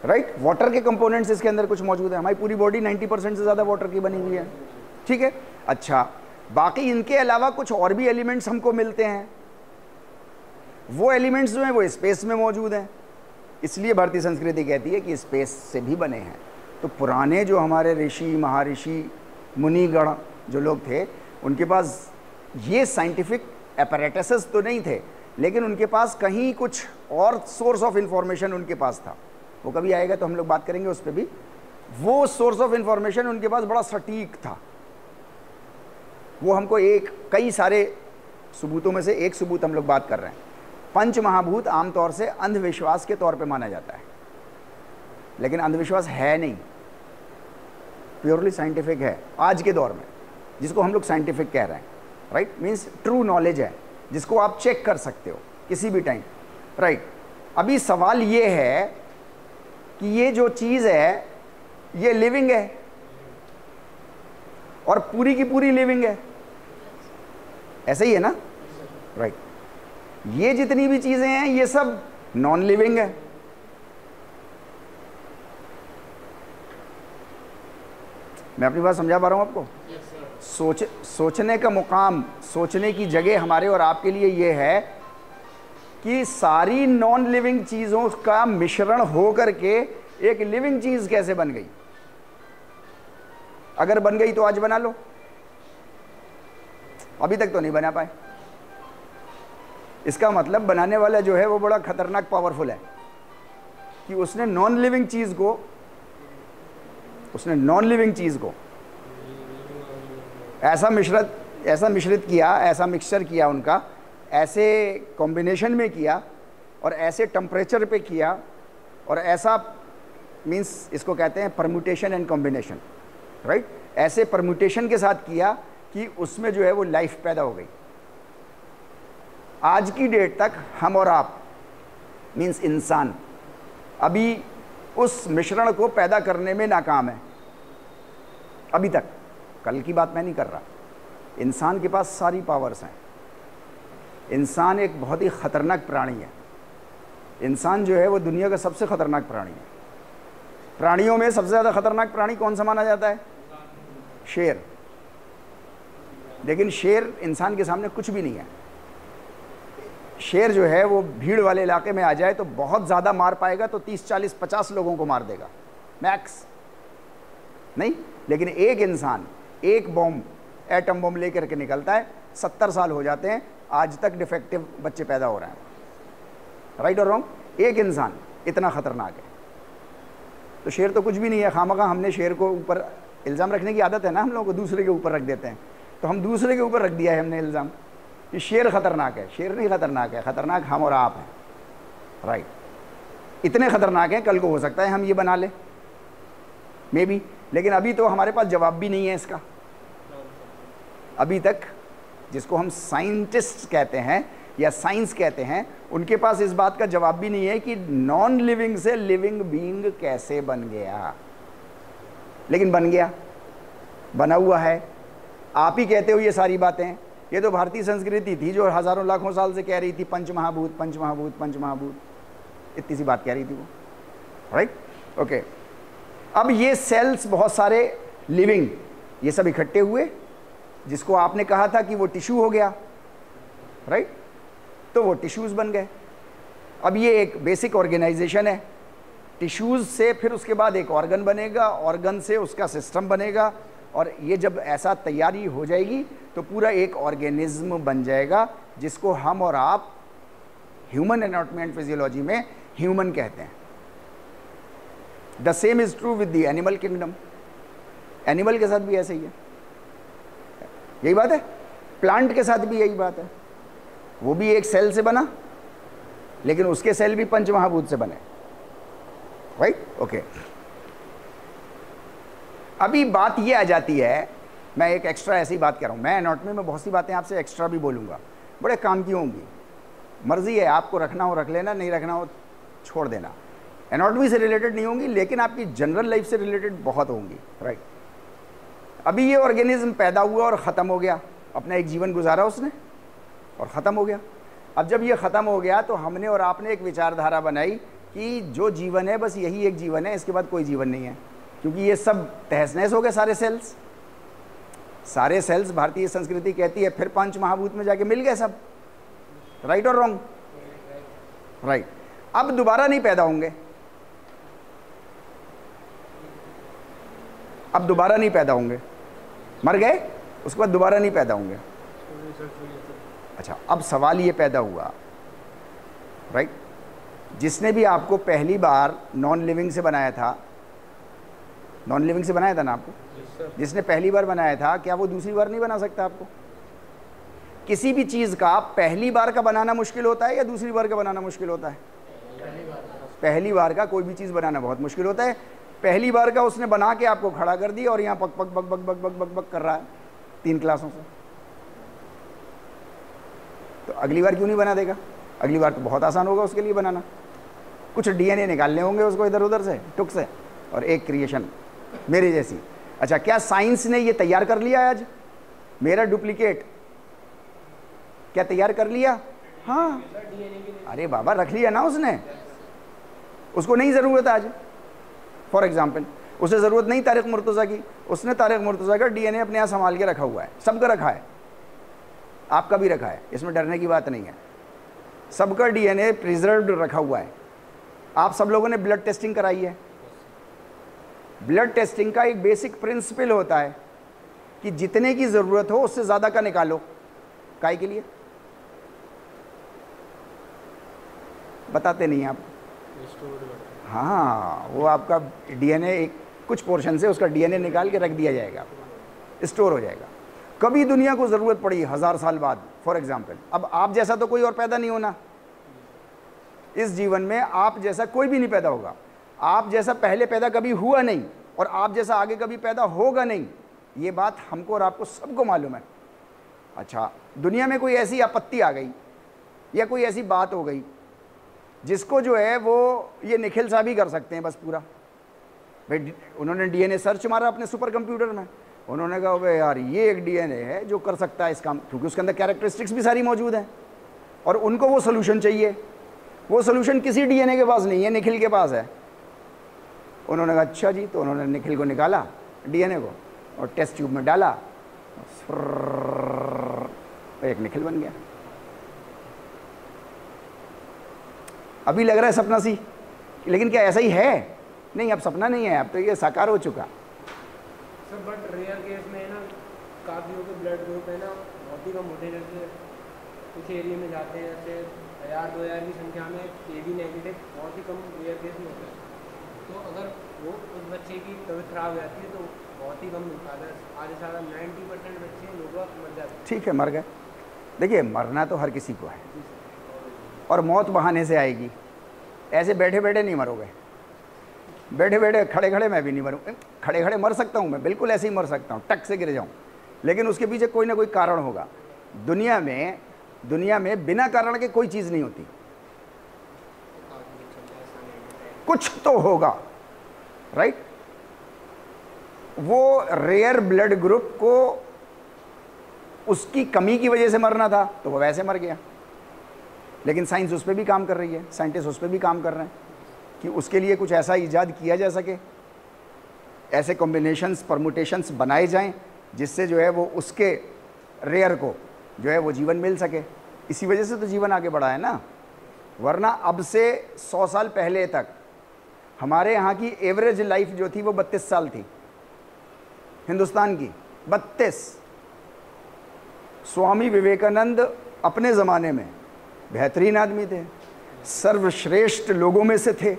राइट? वाटर के कंपोनेंट्स इसके अंदर कुछ मौजूद है। हमारी पूरी बॉडी 90 परसेंट से ज़्यादा वाटर की बनी हुई है। ठीक है? अच्छा बाकी इनके अलावा कुछ और भी एलिमेंट्स हमको मिलते हैं। वो एलिमेंट्स जो हैं, वो स्पेस में मौजूद हैं। इसलिए भारतीय संस्कृति कहती है कि स्पेस से भी बने हैं। तो पुराने जो हमारे ऋषि, महर्षि, मुनिगण जो लोग थे, उनके पास ये साइंटिफिक एपरेटसेस तो नहीं थे, लेकिन उनके पास कहीं कुछ और सोर्स ऑफ़ इंफॉर्मेशन उनके पास था। वो कभी आएगा तो हम लोग बात करेंगे उस पर भी। वो सोर्स ऑफ़ इंफॉर्मेशन उनके पास बड़ा सटीक था। वो हमको एक, कई सारे सबूतों में से एक सबूत हम लोग बात कर रहे हैं। पंच महाभूत आमतौर से अंधविश्वास के तौर पे माना जाता है। लेकिन अंधविश्वास है नहीं। प्योरली साइंटिफिक है, आज के दौर में, जिसको हम लोग साइंटिफिक कह रहे हैं राइट मीन्स ट्रू नॉलेज है, जिसको आप चेक कर सकते हो, किसी भी टाइम राइट right. अभी सवाल ये है कि ये जो चीज़ है, ये लिविंग है? और पूरी की पूरी लिविंग है? ऐसा ही है ना? Right right. ये जितनी भी चीज़ें हैं, ये सब नॉन लिविंग है। मैं अपनी बात समझा पा रहा हूँ आपको? yes, सोच सोचने का मुकाम सोचने की जगह हमारे और आपके लिए ये है कि सारी नॉन लिविंग चीज़ों का मिश्रण हो करके एक लिविंग चीज़ कैसे बन गई? अगर बन गई तो आज बना लो। अभी तक तो नहीं बना पाए। इसका मतलब बनाने वाला जो है वो बड़ा खतरनाक पावरफुल है कि उसने नॉन लिविंग चीज़ को उसने नॉन लिविंग चीज़ को। ऐसा मिश्रित ऐसा मिश्रित किया, ऐसा मिक्सचर किया उनका, ऐसे कॉम्बिनेशन में किया और ऐसे टेम्परेचर पे किया और ऐसा मींस इसको कहते हैं परम्यूटेशन एंड कॉम्बिनेशन राइट ऐसे परम्यूटेशन के साथ किया कि उसमें जो है वो लाइफ पैदा हो गई। आज की डेट तक हम और आप मींस इंसान, अभी उस मिश्रण को पैदा करने में नाकाम है। अभी तक, कल की बात मैं नहीं कर रहा। इंसान के पास सारी पावर्स हैं। इंसान एक बहुत ही ख़तरनाक प्राणी है। इंसान जो है, वो दुनिया का सबसे ख़तरनाक प्राणी है। प्राणियों में सबसे ज़्यादा ख़तरनाक प्राणी कौन सा माना जाता है? शेर। लेकिन शेर इंसान के सामने कुछ भी नहीं है। शेर जो है वो भीड़ वाले इलाके में आ जाए तो बहुत ज़्यादा मार पाएगा तो 30 40 50 लोगों को मार देगा। मैक्स। नहीं, लेकिन एक इंसान, एक बॉम्ब, एटम बॉम्ब लेकर के निकलता है, सत्तर साल हो जाते हैं, आज तक डिफेक्टिव बच्चे पैदा हो रहे हैं। राइट और रॉन्ग एक इंसान इतना ख़तरनाक है। तो शेर तो कुछ भी नहीं है, खामखा हमने शेर को ऊपर इल्ज़ाम रखने की आदत है ना, हम लोगों को दूसरे के ऊपर रख देते हैं। तो हम दूसरे के ऊपर रख दिया है हमने इल्ज़ाम। कि शेर ख़तरनाक है, शेर नहीं ख़तरनाक है, ख़तरनाक हम और आप हैं। राइट इतने ख़तरनाक हैं, कल को हो सकता है हम ये बना लें। मे बी लेकिन अभी तो हमारे पास जवाब भी नहीं है इसका। अभी तक जिसको हम साइंटिस्ट कहते हैं या साइंस कहते हैं, उनके पास इस बात का जवाब भी नहीं है कि नॉन लिविंग से लिविंग बीइंग कैसे बन गया। लेकिन बन गया। बना हुआ है। आप ही कहते हो ये सारी बातें। ये तो भारतीय संस्कृति थी जो हज़ारों लाखों साल से कह रही थी पंच महाभूत पंच महाभूत पंच महाभूत इतनी सी बात कह रही थी वो। Right okay okay. अब ये सेल्स बहुत सारे लिविंग ये सब इकट्ठे हुए, जिसको आपने कहा था कि वो टिश्यू हो गया। राइट तो वो टिश्यूज़ बन गए। अब ये एक बेसिक ऑर्गेनाइजेशन है। टिश्यूज़ से फिर उसके बाद एक ऑर्गन बनेगा ऑर्गन से उसका सिस्टम बनेगा, और ये जब ऐसा तैयारी हो जाएगी तो पूरा एक ऑर्गेनिज्म बन जाएगा, जिसको हम और आप ह्यूमन एनाटॉमी एंड फिजियोलॉजी में ह्यूमन कहते हैं। The same is true with the animal kingdom animal के साथ भी ऐसे ही है। यही बात है? प्लांट के साथ भी यही बात है। वो भी एक सेल से बना, लेकिन उसके सेल भी पंच महाभूत से बने। राइट ओके अभी बात ये आ जाती है मैं एक एक्स्ट्रा ऐसी बात कर रहा हूँ। मैं एनाटॉमी में बहुत सी बातें आपसे एक्स्ट्रा भी बोलूँगा। बड़े काम की होंगी। मर्ज़ी है, आपको रखना हो रख लेना, नहीं रखना हो छोड़ देना। एनाटॉमी से रिलेटेड नहीं होंगी, लेकिन आपकी जनरल लाइफ से रिलेटेड बहुत होंगी राइट अभी ये ऑर्गेनिज्म पैदा हुआ और ख़त्म हो गया। अपना एक जीवन गुजारा उसने और ख़त्म हो गया। अब जब ये ख़त्म हो गया तो हमने और आपने एक विचारधारा बनाई कि जो जीवन है, बस यही एक जीवन है, इसके बाद कोई जीवन नहीं है। क्योंकि ये सब तहस नहस हो गए सारे सेल्स सारे सेल्स भारतीय संस्कृति कहती है, फिर पंच महाभूत में जाके मिल गए सब। राइट और रॉन्ग राइट अब दोबारा नहीं पैदा होंगे। अब दोबारा नहीं पैदा होंगे। मर गए, उसके बाद दोबारा नहीं पैदा होंगे। अच्छा अब सवाल ये पैदा हुआ। राइट जिसने भी आपको पहली बार नॉन लिविंग से बनाया था नॉन लिविंग से बनाया था ना आपको? जिसने पहली बार बनाया था, क्या वो दूसरी बार नहीं बना सकता आपको? किसी भी चीज़ का पहली बार का बनाना मुश्किल होता है या दूसरी बार का बनाना मुश्किल होता है? पहली बार का कोई भी चीज़ बनाना बहुत मुश्किल होता है। पहली बार का उसने बना के आपको खड़ा कर दिया और यहाँ पक पक बक बक बक बक बक बक कर रहा है तीन क्लासों से। तो अगली बार क्यों नहीं बना देगा? अगली बार तो बहुत आसान होगा उसके लिए बनाना। कुछ डीएनए निकालने होंगे उसको इधर उधर से, टुक से, और एक क्रिएशन, मेरी जैसी। अच्छा क्या साइंस ने ये तैयार कर लिया आज? मेरा डुप्लीकेट। क्या तैयार कर लिया? हाँ। अरे बाबा, रख लिया ना उसने। उसको नहीं ज़रूरत आज। फॉर एग्ज़ाम्पल उसे ज़रूरत नहीं तारिक मुर्तज़ा की। उसने तारिक मुर्तज़ा का डीएनए अपने यहाँ संभाल के रखा हुआ है। सबका रखा है। आपका भी रखा है। इसमें डरने की बात नहीं है। सबका डीएनए प्रिजर्व्ड रखा हुआ है। आप सब लोगों ने ब्लड टेस्टिंग कराई है। ब्लड टेस्टिंग का एक बेसिक प्रिंसिपल होता है कि जितने की ज़रूरत हो उससे ज़्यादा का निकालो काय के लिए? बताते नहीं आप। हाँ। वो आपका डीएनए एक कुछ पोर्शन से उसका डीएनए निकाल के रख दिया जाएगा। स्टोर हो जाएगा। कभी दुनिया को ज़रूरत पड़ी हज़ार साल बाद फॉर एग्ज़ाम्पल अब आप जैसा तो कोई और पैदा नहीं होना। इस जीवन में आप जैसा कोई भी नहीं पैदा होगा। आप जैसा पहले पैदा कभी हुआ नहीं और आप जैसा आगे कभी पैदा होगा नहीं, ये बात हमको और आपको सबको मालूम है। अच्छा दुनिया में कोई ऐसी आपत्ति आ गई या कोई ऐसी बात हो गई जिसको जो है वो ये निखिल साहब ही कर सकते हैं बस पूरा। भाई उन्होंने डीएनए सर्च मारा अपने सुपर कंप्यूटर में। उन्होंने कहा भाई यार, ये एक डीएनए है जो कर सकता है इस काम, क्योंकि उसके अंदर कैरेक्टरिस्टिक्स भी सारी मौजूद हैं और उनको वो सोल्यूशन चाहिए। वो सोल्यूशन किसी डीएनए के पास नहीं है, निखिल के पास है। उन्होंने कहा अच्छा जी तो उन्होंने निखिल को निकाला, डीएनए को, और टेस्ट ट्यूब में डाला एक निखिल बन गया। अभी लग रहा है सपना सी, लेकिन क्या ऐसा ही है? नहीं, अब सपना नहीं है, अब तो ये साकार हो चुका। सर बट रेयर केस में ना काफ़ी के ब्लड ग्रुप है ना, बहुत ही कम होते हैं। कुछ एरिया में जाते हैं जैसे हज़ार दो हज़ार की संख्या में ए बी नेगेटिव बहुत ही कम रेयर केस में होते हैं तो अगर वो उस बच्चे की तबीयत खराब हो जाती है तो बहुत ही कम मिलता है। आधे सारा नाइन्टी परसेंट बच्चे लोग मर जाते ठीक है मर गए। देखिए मरना तो हर किसी को है। और मौत बहाने से आएगी। ऐसे बैठे बैठे नहीं मरोगे। बैठे बैठे खड़े खड़े मैं भी नहीं मरूँ। खड़े खड़े मर सकता हूँ मैं बिल्कुल ऐसे ही मर सकता हूँ टक से गिर जाऊँ। लेकिन उसके पीछे कोई ना कोई कारण होगा। दुनिया में दुनिया में बिना कारण के कोई चीज़ नहीं होती। कुछ तो होगा। राइट? वो रेयर ब्लड ग्रुप को उसकी कमी की वजह से मरना था तो वो वैसे मर गया। लेकिन साइंस उस पर भी काम कर रही है साइंटिस्ट उस पर भी काम कर रहे हैं कि उसके लिए कुछ ऐसा ईजाद किया जा सके। ऐसे कॉम्बिनेशंस परमुटेशंस बनाए जाएँ, जिससे जो है वो उसके रेयर को जो है वो जीवन मिल सके। इसी वजह से तो जीवन आगे बढ़ा है ना। वरना अब से सौ साल पहले तक हमारे यहाँ की एवरेज लाइफ जो थी वो बत्तीस साल थी। हिंदुस्तान की। बत्तीस। स्वामी विवेकानंद अपने ज़माने में बेहतरीन आदमी थे, सर्वश्रेष्ठ लोगों में से थे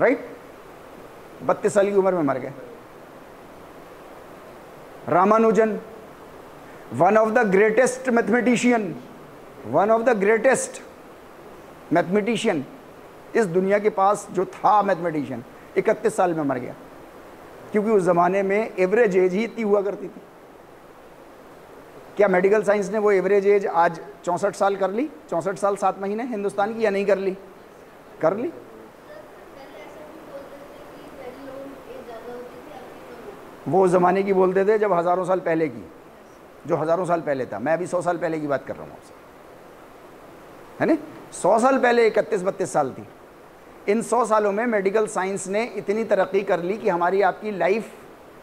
राइट बत्तीस साल की उम्र में मर गए। Ramanujan one of the greatest mathematician one of the greatest mathematician इस दुनिया के पास जो था मैथमेटिशियन इकतीस साल में मर गया। क्योंकि उस ज़माने में एवरेज एज ही इतनी हुआ करती थी। क्या मेडिकल साइंस ने वो एवरेज एज आज चौंसठ साल कर ली? चौंसठ साल सात महीने हिंदुस्तान की या नहीं कर ली? कर ली। वो उस ज़माने की बोलते थे जब हज़ारों साल पहले की। जो हज़ारों साल पहले था। मैं अभी सौ साल पहले की बात कर रहा हूँ आपसे। है ना सौ साल पहले इकतीस बत्तीस साल थी। इन सौ सालों में मेडिकल साइंस ने इतनी तरक्की कर ली कि हमारी आपकी लाइफ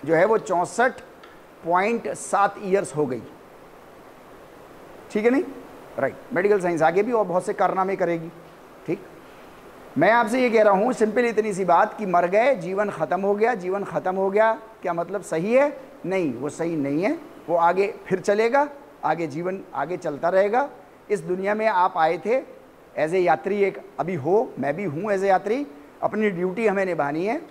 जो है वो चौंसठ पॉइंट सात ईयर्स हो गई। ठीक है नहीं? राइट मेडिकल साइंस आगे भी और बहुत से कारनामे करेगी। ठीक? मैं आपसे ये कह रहा हूँ सिंपल इतनी सी बात कि मर गए, जीवन ख़त्म हो गया, जीवन ख़त्म हो गया, क्या मतलब सही है? नहीं, वो सही नहीं है। वो आगे फिर चलेगा, आगे जीवन आगे चलता रहेगा। इस दुनिया में आप आए थे एज ए यात्री एक अभी हो, मैं भी हूँ एज ए यात्री, अपनी ड्यूटी हमें निभानी है,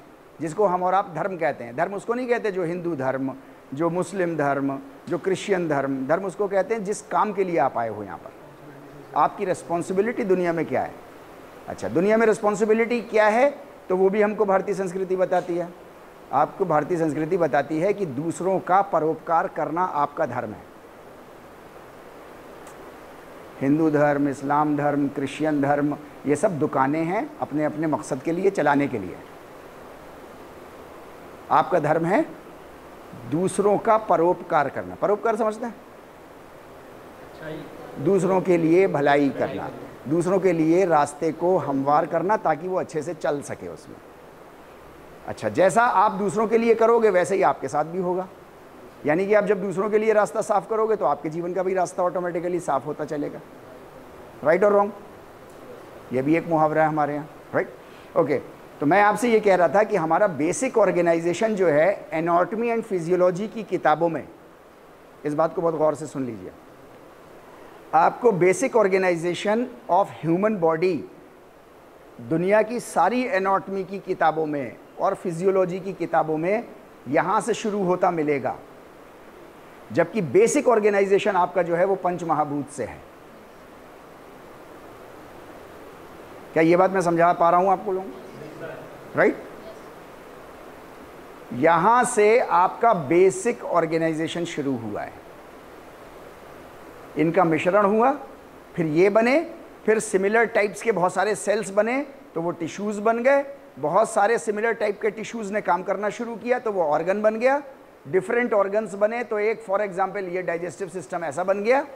जिसको हम और आप धर्म कहते हैं। धर्म उसको नहीं कहते जो हिंदू धर्म, जो मुस्लिम धर्म, जो क्रिश्चियन धर्म। धर्म उसको कहते हैं जिस काम के लिए आप आए हो यहाँ पर। आपकी रिस्पॉन्सिबिलिटी दुनिया में क्या है? अच्छा दुनिया में रिस्पॉन्सिबिलिटी क्या है? तो वो भी हमको भारतीय संस्कृति बताती है। आपको भारतीय संस्कृति बताती है कि दूसरों का परोपकार करना आपका धर्म है। हिंदू धर्म, इस्लाम धर्म, क्रिश्चियन धर्म, ये सब दुकानें हैं अपने अपने मकसद के लिए, चलाने के लिए। आपका धर्म है दूसरों का परोपकार करना। परोपकार समझते हैं? दूसरों के लिए भलाई करना, दूसरों के लिए रास्ते को हमवार करना ताकि वो अच्छे से चल सके उसमें। अच्छा जैसा आप दूसरों के लिए करोगे, वैसे ही आपके साथ भी होगा। यानी कि आप जब दूसरों के लिए रास्ता साफ़ करोगे तो आपके जीवन का भी रास्ता ऑटोमेटिकली साफ़ होता चलेगा। राइट और रॉन्ग ये भी एक मुहावरा है हमारे यहाँ राइट ओके तो मैं आपसे ये कह रहा था कि हमारा बेसिक ऑर्गेनाइजेशन जो है एनाटमी एंड फिजियोलॉजी की किताबों में, इस बात को बहुत गौर से सुन लीजिए। आपको basic organisation of human body दुनिया की सारी एनाटॉमी की किताबों में और फिजियोलॉजी की किताबों में यहाँ से शुरू होता मिलेगा। जबकि बेसिक ऑर्गेनाइजेशन आपका जो है वो पंच महाभूत से है। क्या ये बात मैं समझा पा रहा हूँ आपको लोग राइट यहाँ से आपका बेसिक ऑर्गेनाइजेशन शुरू हुआ है। इनका मिश्रण हुआ, फिर ये बने, फिर सिमिलर टाइप्स के बहुत सारे सेल्स बने तो वो टिश्यूज़ बन गए। बहुत सारे सिमिलर टाइप के टिश्यूज़ ने काम करना शुरू किया तो वो ऑर्गन बन गया। डिफरेंट ऑर्गन्स बने तो एक फॉर एग्ज़ाम्पल ये डाइजेस्टिव सिस्टम ऐसा बन गया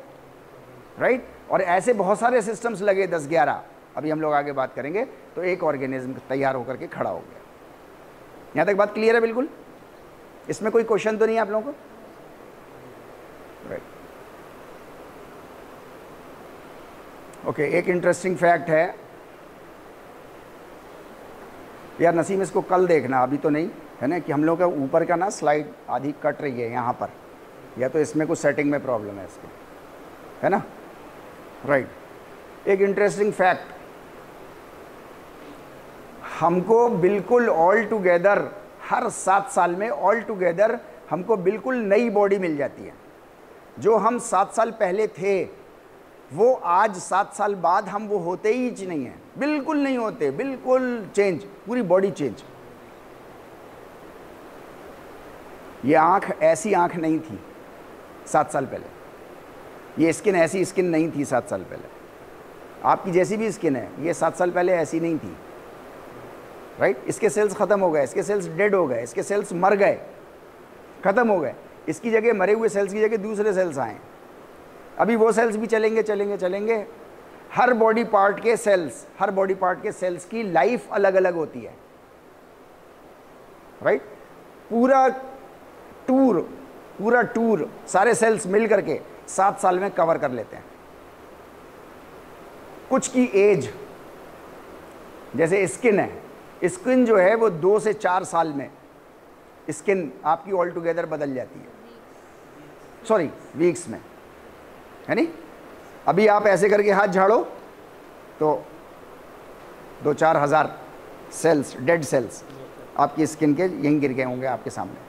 राइट right? और ऐसे बहुत सारे सिस्टम्स लगे दस ग्यारह। अभी हम लोग आगे बात करेंगे तो एक ऑर्गेनिज्म तैयार होकर के खड़ा हो गया। यहाँ तक बात क्लियर है बिल्कुल? इसमें कोई क्वेश्चन तो नहीं है आप लोगों को? Right right. ओके okay, एक इंटरेस्टिंग फैक्ट है। यार नसीम इसको कल देखना अभी तो नहीं। है ना, कि हम लोग का ऊपर का ना स्लाइड आधी कट रही है यहाँ पर। या तो इसमें कुछ सेटिंग में प्रॉब्लम है इसके। है ना? राइट एक इंटरेस्टिंग फैक्ट हमको बिल्कुल ऑल टुगेदर हर सात साल में ऑल टुगेदर हमको बिल्कुल नई बॉडी मिल जाती है। जो हम सात साल पहले थे, वो आज सात साल बाद हम वो होते ही नहीं हैं। बिल्कुल नहीं होते, बिल्कुल चेंज पूरी बॉडी चेंज ये आँख ऐसी आँख नहीं थी सात साल पहले। ये स्किन ऐसी स्किन नहीं थी सात साल पहले। आपकी जैसी भी स्किन है, ये सात साल पहले ऐसी नहीं थी। Right right? इसके सेल्स ख़त्म हो गए, इसके सेल्स डेड हो गए, इसके सेल्स मर गए, ख़त्म हो गए। इसकी जगह मरे हुए सेल्स की जगह दूसरे सेल्स आए। अभी वो सेल्स भी चलेंगे चलेंगे चलेंगे। हर बॉडी पार्ट के सेल्स हर बॉडी पार्ट के सेल्स की लाइफ अलग अलग होती है। Right right? पूरा टूर, पूरा टूर, सारे सेल्स मिल करके सात साल में कवर कर लेते हैं। कुछ की एज जैसे स्किन है स्किन जो है वो दो से चार साल में स्किन आपकी ऑल टुगेदर बदल जाती है। सॉरी वीक्स में, है नहीं? अभी आप ऐसे करके हाथ झाड़ो तो दो चार हज़ार सेल्स डेड सेल्स आपकी स्किन के यहीं गिर गए होंगे आपके सामने।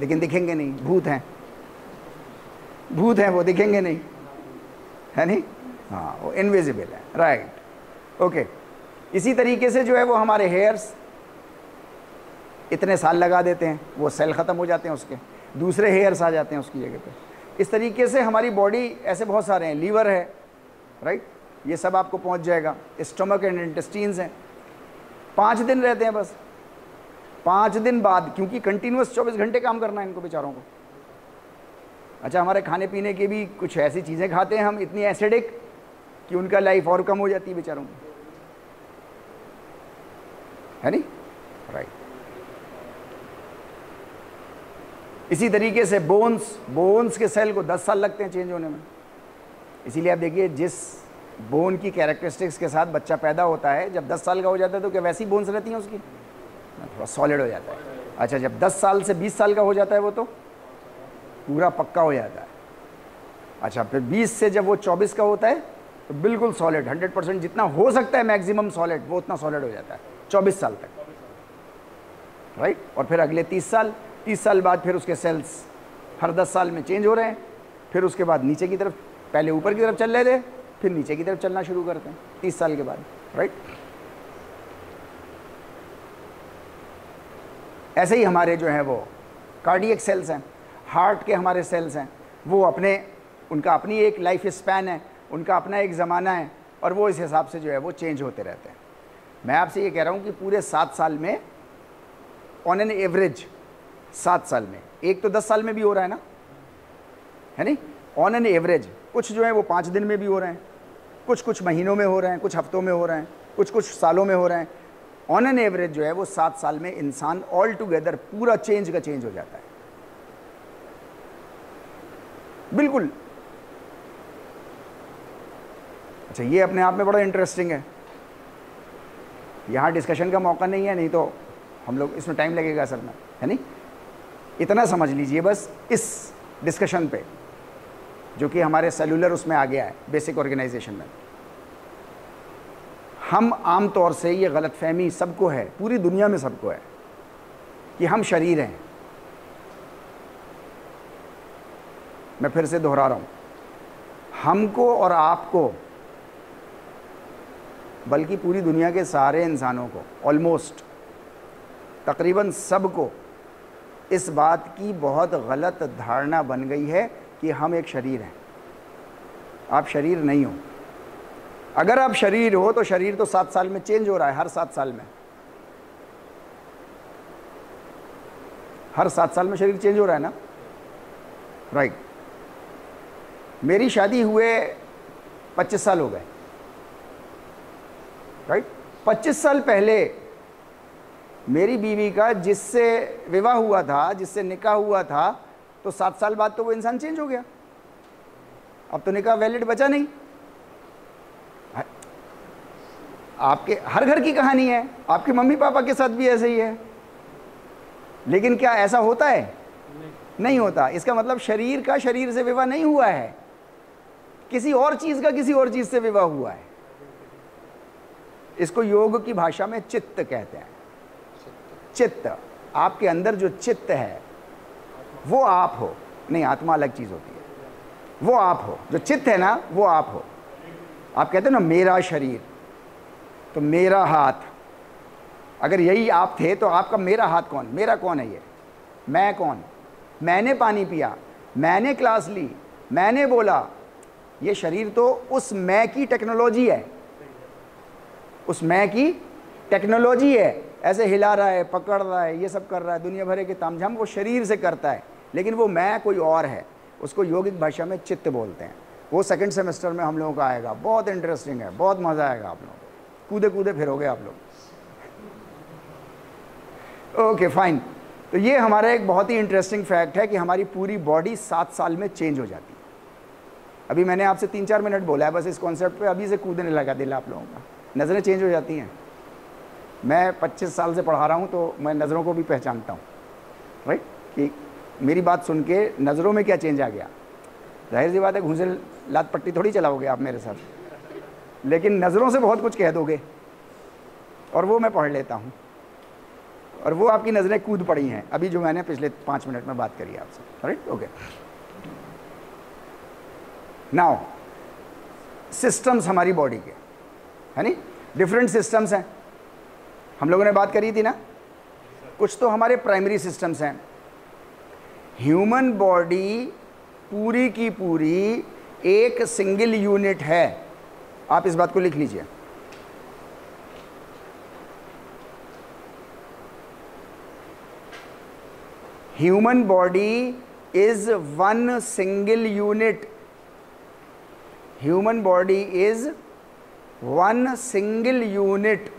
लेकिन दिखेंगे नहीं, भूत हैं। भूत हैं वो, दिखेंगे नहीं। है नहीं? हाँ वो इनविजिबल है राइट ओके इसी तरीके से जो है वो हमारे हेयर्स इतने साल लगा देते हैं, वो सेल ख़त्म हो जाते हैं उसके, दूसरे हेयर्स आ जाते हैं उसकी जगह पे। इस तरीके से हमारी बॉडी ऐसे बहुत सारे हैं लीवर है राइट ये सब आपको पहुँच जाएगा। स्टमक एंड इंटेस्टीन्स हैं। पाँच दिन रहते हैं बस। पाँच दिन बाद, क्योंकि कंटिन्यूस चौबीस घंटे काम करना है इनको बेचारों को। अच्छा हमारे खाने पीने के भी कुछ ऐसी चीज़ें खाते हैं हम, इतनी एसिडिक कि उनका लाइफ और कम हो जाती है बेचारों की। है नहीं? राइट इसी तरीके से बोन्स बोन्स के सेल को 10 साल लगते हैं चेंज होने में। इसीलिए आप देखिए, जिस बोन की कैरेक्टरिस्टिक्स के साथ बच्चा पैदा होता है, जब 10 साल का हो जाता है तो क्या वैसी बोन्स रहती हैं उसकी? थोड़ा सॉलिड हो जाता है। अच्छा जब 10 साल से 20 साल का हो जाता है वो तो पूरा पक्का हो जाता है। अच्छा फिर 20 से जब वो 24 का होता है तो बिल्कुल सॉलिड 100 परसेंट जितना हो सकता है मैक्सिमम सॉलिड वो उतना सॉलिड हो जाता है 24 साल तक। राइट और फिर अगले 30 साल, तीस साल बाद फिर उसके सेल्स हर दस साल में चेंज हो रहे हैं। फिर उसके बाद नीचे की तरफ़, पहले ऊपर की तरफ़ चल रहे थे, फिर नीचे की तरफ़ चलना शुरू करते हैं, तीस साल के बाद। राइट ऐसे ही हमारे जो हैं वो कार्डियक सेल्स हैं हार्ट के हमारे सेल्स हैं, वो अपने, उनका अपनी एक लाइफ स्पैन है, उनका अपना एक ज़माना है और वो इस हिसाब से जो है वो चेंज होते रहते हैं। मैं आपसे ये कह रहा हूँ कि पूरे सात साल में ऑन एन एवरेज सात साल में, एक तो दस साल में भी हो रहा है ना? है नहीं? ऑन एन एवरेज कुछ जो है वो पाँच दिन में भी हो रहे हैं, कुछ कुछ महीनों में हो रहे हैं, कुछ हफ्तों में हो रहे हैं, कुछ कुछ सालों में हो रहे हैं ऑन एन एवरेज जो है वो सात साल में इंसान ऑल टुगेदर पूरा चेंज का चेंज हो जाता है। बिल्कुल। अच्छा ये अपने आप में बड़ा इंटरेस्टिंग है। यहाँ डिस्कशन का मौका नहीं है, नहीं तो हम लोग इसमें टाइम लगेगा असल में, है नहीं? इतना समझ लीजिए बस इस डिस्कशन पे, जो कि हमारे सेलुलर उसमें आ गया है बेसिक ऑर्गेनाइजेशन में। हम आम तौर से ये गलत फहमी सबको है, पूरी दुनिया में सबको है, कि हम शरीर हैं। मैं फिर से दोहरा रहा हूँ। हमको और आपको, बल्कि पूरी दुनिया के सारे इंसानों को ऑलमोस्ट तकरीबन सबको, इस बात की बहुत गलत धारणा बन गई है कि हम एक शरीर हैं। आप शरीर नहीं हो। अगर आप शरीर हो तो शरीर तो सात साल में चेंज हो रहा है, हर सात साल में। हर सात साल में शरीर चेंज हो रहा है ना? राइट मेरी शादी हुए पच्चीस साल हो गए। राइट पच्चीस साल पहले मेरी बीवी का जिससे विवाह हुआ था, जिससे निकाह हुआ था तो सात साल बाद तो वो इंसान चेंज हो गया। अब तो निकाह वैलिड बचा नहीं। आपके हर घर की कहानी है। आपके मम्मी पापा के साथ भी ऐसे ही है। लेकिन क्या ऐसा होता है? नहीं, नहीं होता। इसका मतलब शरीर का शरीर से विवाह नहीं हुआ है। किसी और चीज़ का किसी और चीज़ से विवाह हुआ है। इसको योग की भाषा में चित्त कहते हैं। चित्त। आपके अंदर जो चित्त है वो आप हो। नहीं आत्मा अलग चीज़ होती है। वो आप हो। जो चित्त है ना वो आप हो। आप कहते हैं ना मेरा शरीर। तो मेरा हाथ। अगर यही आप थे तो आपका मेरा हाथ कौन? मेरा कौन है ये? मैं कौन? मैंने पानी पिया, मैंने क्लास ली, मैंने बोला, ये शरीर तो उस मैं की टेक्नोलॉजी है। उस मैं की टेक्नोलॉजी है। ऐसे हिला रहा है, पकड़ रहा है, ये सब कर रहा है, दुनिया भरे के तामझाम वो शरीर से करता है। लेकिन वो मैं कोई और है। उसको योगिक भाषा में चित्त बोलते हैं। वो सेकंड सेमेस्टर में हम लोगों का आएगा। बहुत इंटरेस्टिंग है, बहुत मज़ा आएगा आप लोगों को। कूदे कूदे फिरोगे आप लोग। ओके फाइन तो ये हमारा एक बहुत ही इंटरेस्टिंग फैक्ट है कि हमारी पूरी बॉडी सात साल में चेंज हो जाती है। अभी मैंने आपसे तीन चार मिनट बोला है, बस इस कॉन्सेप्ट पे अभी से कूदने लगा दिला आप लोगों का। नज़रें चेंज हो जाती हैं। मैं 25 साल से पढ़ा रहा हूँ तो मैं नज़रों को भी पहचानता हूँ। राइट कि मेरी बात सुन के नज़रों में क्या चेंज आ गया? ज़ाहिर सी बात है घूसे लात पट्टी थोड़ी चलाओगे आप मेरे साथ। लेकिन नज़रों से बहुत कुछ कह दोगे। और वो मैं पढ़ लेता हूँ। और वो आपकी नज़रें कूद पड़ी हैं। अभी जो मैंने पिछले पाँच मिनट में बात करी आपसे। राइट ओके नाउ सिस्टम्स हमारी बॉडी के। है नी डिफरेंट सिस्टम्स हैं। हम लोगों ने बात करी थी ना? कुछ तो हमारे प्राइमरी सिस्टम्स हैं। ह्यूमन बॉडी पूरी की पूरी एक सिंगल यूनिट है। आप इस बात को लिख लीजिए। Human body is one single unit human body is one single unit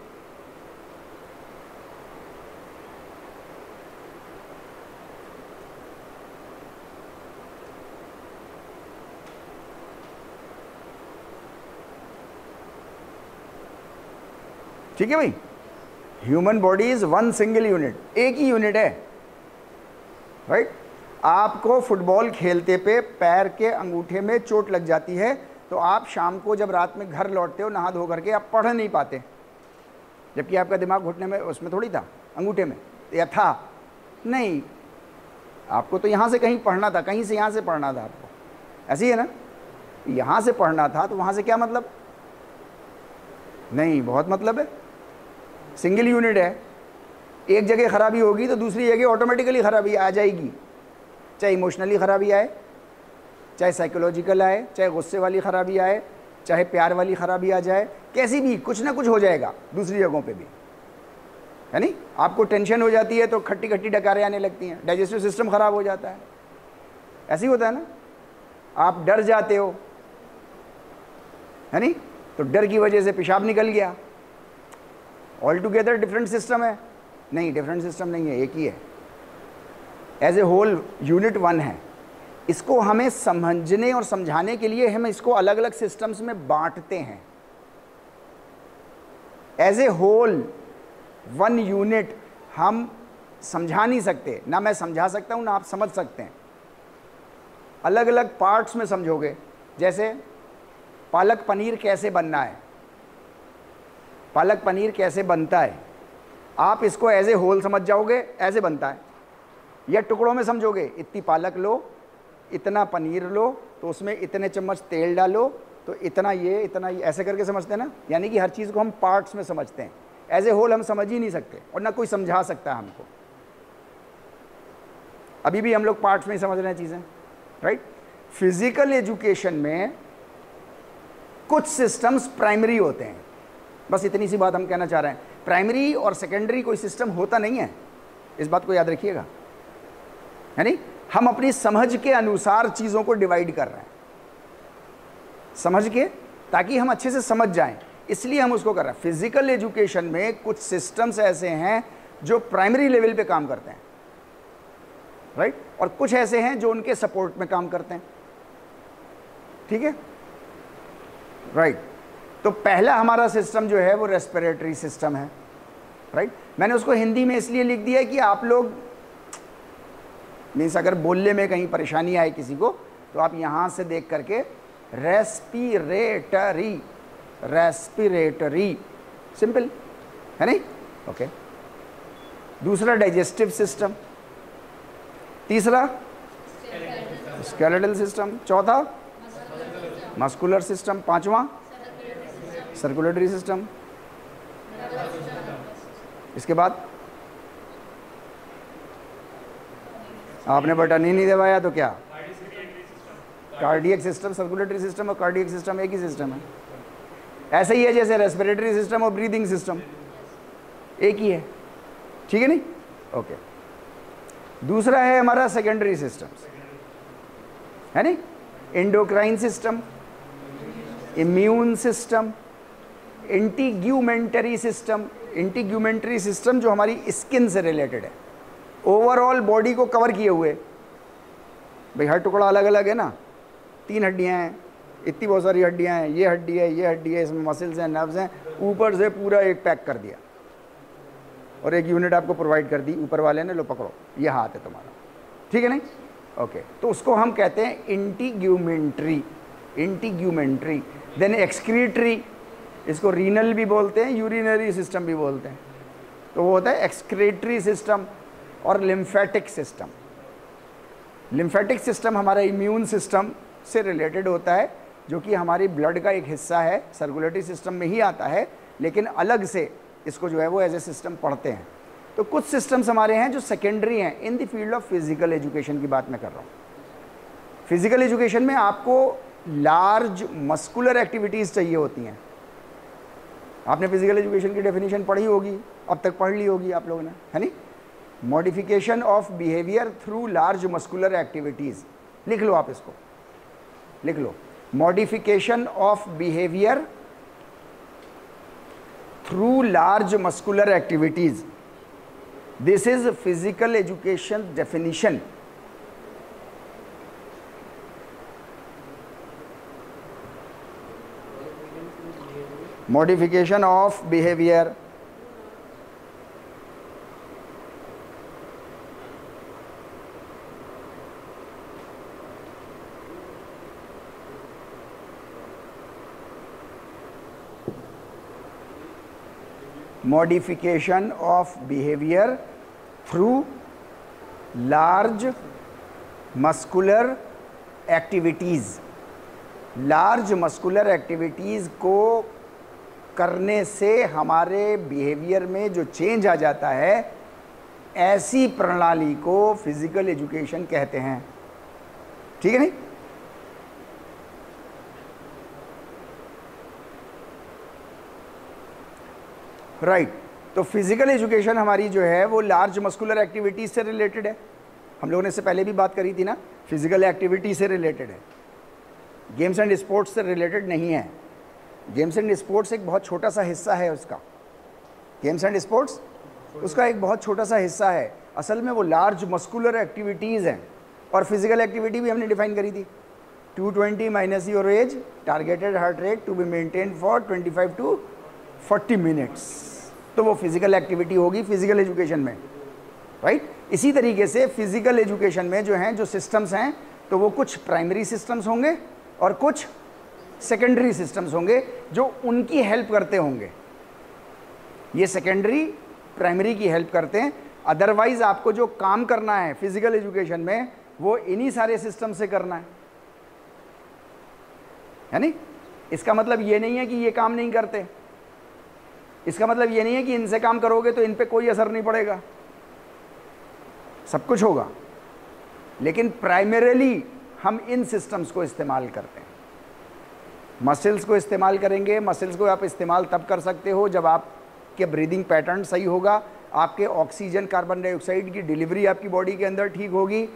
ठीक है भाई? Human body is one single unit एक ही यूनिट है. Right right? आपको फुटबॉल खेलते पे पैर के अंगूठे में चोट लग जाती है तो आप शाम को जब रात में घर लौटते हो, नहा धो करके, आप पढ़ नहीं पाते. जबकि आपका दिमाग घुटने में, उसमें थोड़ी था, अंगूठे में. या था. नहीं. आपको तो यहाँ से कहीं पढ़ना था, कहीं से यहाँ से पढ़ना था आपको. ऐसी है ना? यहाँ से पढ़ना था तो वहाँ से क्या मतलब? नहीं, बहुत मतलब है. सिंगल यूनिट है, एक जगह खराबी होगी तो दूसरी जगह ऑटोमेटिकली खराबी आ जाएगी। चाहे इमोशनली खराबी आए, चाहे साइकोलॉजिकल आए, चाहे गुस्से वाली ख़राबी आए, चाहे प्यार वाली ख़राबी आ जाए, कैसी भी, कुछ ना कुछ हो जाएगा दूसरी जगहों पे भी। है नहीं आपको टेंशन हो जाती है तो खट्टी खट्टी डकारें आने लगती हैं डाइजेस्टिव सिस्टम ख़राब हो जाता है। ऐसे ही होता है ना? आप डर जाते हो है नहीं तो डर की वजह से पेशाब निकल गया। ऑल टुगेदर डिफरेंट सिस्टम है। नहीं डिफरेंट सिस्टम नहीं है, एक ही है। As a whole unit one है। इसको हमें समझने और समझाने के लिए हम इसको अलग अलग सिस्टम्स में बांटते हैं। As a whole one unit हम समझा नहीं सकते। ना मैं समझा सकता हूँ, ना आप समझ सकते हैं। अलग अलग पार्ट्स में समझोगे। जैसे, पालक पनीर कैसे बनना है? पालक पनीर कैसे बनता है? आप इसको एज ए होल समझ जाओगे ऐसे बनता है। या टुकड़ों में समझोगे, इतनी पालक लो, इतना पनीर लो तो उसमें इतने चम्मच तेल डालो तो इतना ये इतना ये, ऐसे करके समझते हैं ना? यानी कि हर चीज़ को हम पार्ट्स में समझते हैं। एज ए होल हम समझ ही नहीं सकते, और ना कोई समझा सकता है हमको। अभी भी हम लोग पार्ट्स में ही समझ रहे हैं चीज़ें राइट फ़िज़िकल एजुकेशन में कुछ सिस्टम्स प्राइमरी होते हैं। बस इतनी सी बात हम कहना चाह रहे हैं। प्राइमरी और सेकेंडरी कोई सिस्टम होता नहीं है। इस बात को याद रखिएगा। नहीं हम अपनी समझ के अनुसार चीज़ों को डिवाइड कर रहे हैं। समझ के, ताकि हम अच्छे से समझ जाएँ। इसलिए हम उसको कर रहे हैं। फ़िज़िकल एजुकेशन में कुछ सिस्टम्स ऐसे हैं जो प्राइमरी लेवल पे काम करते हैं। Right right? और कुछ ऐसे हैं जो उनके सपोर्ट में काम करते हैं। ठीक है? राइट तो पहला हमारा सिस्टम जो है वो रेस्पिरेटरी सिस्टम है राइट मैंने उसको हिंदी में इसलिए लिख दिया कि आप लोग मीन्स अगर बोलने में कहीं परेशानी आए किसी को तो आप यहाँ से देख करके रेस्पिरेटरी रेस्पिरेटरी सिंपल है नहीं? ओके दूसरा डाइजेस्टिव सिस्टम तीसरा स्केलेटल सिस्टम चौथा? मस्कुलर सिस्टम पांचवा? सर्कुलेटरी सिस्टम इसके बाद? आपने बटन ही नहीं दबाया तो क्या? कार्डियक सिस्टम सर्कुलेटरी सिस्टम और कार्डियक सिस्टम एक ही सिस्टम है। ऐसे ही है जैसे रेस्पिरेटरी सिस्टम और ब्रीदिंग सिस्टम एक ही है। ठीक है नहीं? ओके दूसरा है हमारा सेकेंडरी सिस्टम है नहीं? Endocrine system immune system integumentary system integumentary system जो हमारी स्किन से रिलेटेड है। ओवरऑल बॉडी को कवर किए हुए। भाई हर टुकड़ा अलग अलग है ना? तीन हड्डियाँ हैं, इतनी बहुत सारी हड्डियाँ हैं, ये हड्डी है, ये हड्डी है, इसमें मसल्स हैं नर्व्स हैं, ऊपर से पूरा एक पैक कर दिया। और एक यूनिट आपको प्रोवाइड कर दी, ऊपर वाले ने, लो पकड़ो, ये हाथ है तुम्हारा। ठीक है नहीं? ओके तो उसको हम कहते हैं इंटीग्यूमेंट्री इंटीग्यूमेंट्री देन एक्सक्रीटरी इसको रीनल भी बोलते हैं यूरिनरी सिस्टम भी बोलते हैं। तो वो होता है एक्सक्रेटरी सिस्टम और लिम्फेटिक सिस्टम लिम्फेटिक सिस्टम हमारा इम्यून सिस्टम से रिलेटेड होता है, जो कि हमारी ब्लड का एक हिस्सा है सर्कुलेटरी सिस्टम में ही आता है, लेकिन अलग से इसको जो है वो एज ए सिस्टम पढ़ते हैं। तो कुछ सिस्टम्स हमारे हैं जो सेकेंडरी हैं in the field of physical education की बात मैं कर रहा हूँ। फ़िज़िकल एजुकेशन में आपको लार्ज मस्कुलर एक्टिविटीज़ चाहिए होती हैं। आपने फ़िज़िकल एजुकेशन की डेफिनेशन पढ़ी होगी, अब तक पढ़ ली होगी आप लोगों ने, है नहीं? Modification of behaviour through large muscular activities लिख लो आप इसको। लिख लो। Modification of behaviour through large muscular activities this is physical education definition modification of behavior modification of behavior through large muscular activities large muscular activities को करने से हमारे बिहेवियर में जो चेंज आ जाता है, ऐसी प्रणाली को फ़िज़िकल एजुकेशन कहते हैं। ठीक है नहीं? Right right. तो फ़िज़िकल एजुकेशन हमारी जो है, वो लार्ज मस्कुलर एक्टिविटीज़ से रिलेटेड है। हम लोगों ने इससे पहले भी बात करी थी ना फ़िज़िकल एक्टिविटी से रिलेटेड है। गेम्स एंड स्पोर्ट्स से रिलेटेड नहीं है। गेम्स एंड स्पोर्ट्स एक बहुत छोटा सा हिस्सा है उसका। गेम्स एंड स्पोर्ट्स उसका एक बहुत छोटा सा हिस्सा है। असल में वो लार्ज मस्कुलर एक्टिविटीज़ हैं और फ़िज़िकल एक्टिविटी भी हमने डिफाइन करी थी। 220 twenty minus your age targeted heart rate to be maintain for 25 to 40 minutes तो वो फ़िज़िकल एक्टिविटी होगी फ़िज़िकल एजुकेशन में राइट right? इसी तरीके से फ़िज़िकल एजुकेशन में जो हैं, जो सिस्टम्स हैं तो वो कुछ प्राइमरी सिस्टम्स होंगे और कुछ सेकेंडरी सिस्टम्स होंगे जो उनकी हेल्प करते होंगे। ये सेकेंडरी प्राइमरी की हेल्प करते हैं। अदरवाइज़ आपको जो काम करना है फ़िज़िकल एजुकेशन में, वो इन्हीं सारे सिस्टम से करना है। नहीं इसका मतलब ये नहीं है कि ये काम नहीं करते। इसका मतलब ये नहीं है कि इनसे काम करोगे तो इन पर कोई असर नहीं पड़ेगा। सब कुछ होगा। लेकिन प्राइमरीली हम इन सिस्टम्स को इस्तेमाल करते हैं। मसल्स को इस्तेमाल करेंगे। मसल्स को आप इस्तेमाल तब कर सकते हो जब आपके ब्रीदिंग पैटर्न सही होगा। आपके ऑक्सीजन कार्बन डाइऑक्साइड की डिलीवरी आपकी बॉडी के अंदर ठीक होगी।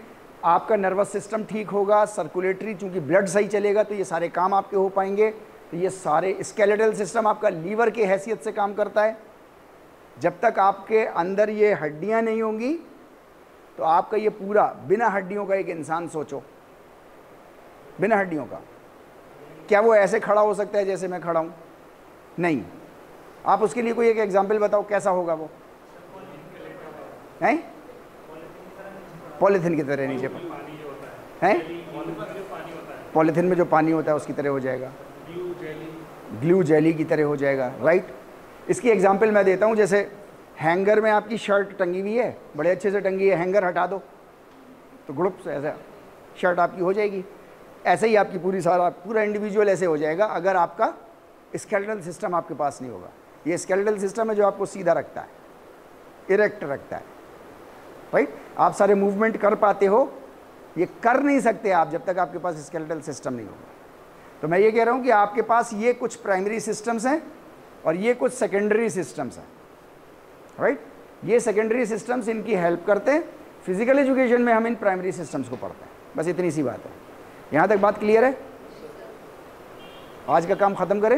आपका नर्वस सिस्टम ठीक होगा। सर्कुलेटरी चूँकि ब्लड सही चलेगा तो ये सारे काम आपके हो पाएँगे। तो ये सारे स्केलेटल सिस्टम आपका लीवर के हैसियत से काम करता है। जब तक आपके अंदर ये हड्डियाँ नहीं होंगी तो आपका ये पूरा, बिना हड्डियों का एक इंसान सोचो। बिना हड्डियों का। क्या वो ऐसे खड़ा हो सकता है जैसे मैं खड़ा हूँ? नहीं। आप उसके लिए कोई एक एग्ज़ाम्पल बताओ, कैसा होगा वो? हैं? पॉलीथिन की तरह नीचे हैं? पॉलीथिन में जो पानी होता है, उसकी तरह हो जाएगा। ग्लू जेली की तरह हो जाएगा राइट इसकी एग्ज़ाम्पल मैं देता हूँ, जैसे हैंगर में आपकी शर्ट टंगी हुई है, बड़े अच्छे से टंगी है हैंगर हटा दो। तो ग्रुप से ऐसा शर्ट आपकी हो जाएगी। ऐसे ही आपकी पूरी सारा, पूरा इंडिविजुअल ऐसे हो जाएगा, अगर आपका स्केलेटल सिस्टम आपके पास नहीं होगा। ये स्केलेटल सिस्टम है जो आपको सीधा रखता है इरेक्ट रखता है। राइट आप सारे मूवमेंट कर पाते हो, ये कर नहीं सकते आप जब तक आपके पास स्केलेटल सिस्टम नहीं होगा। तो मैं ये कह रहा हूँ कि आपके पास ये कुछ प्राइमरी सिस्टम्स हैं और ये कुछ सेकेंडरी सिस्टम्स हैं। राइट ये सेकेंडरी सिस्टम्स इनकी हेल्प करते हैं। फ़िज़िकल एजुकेशन में हम इन प्राइमरी सिस्टम्स को पढ़ते हैं। बस इतनी सी बात है। यहाँ तक बात क्लियर है? आज का काम ख़त्म करें।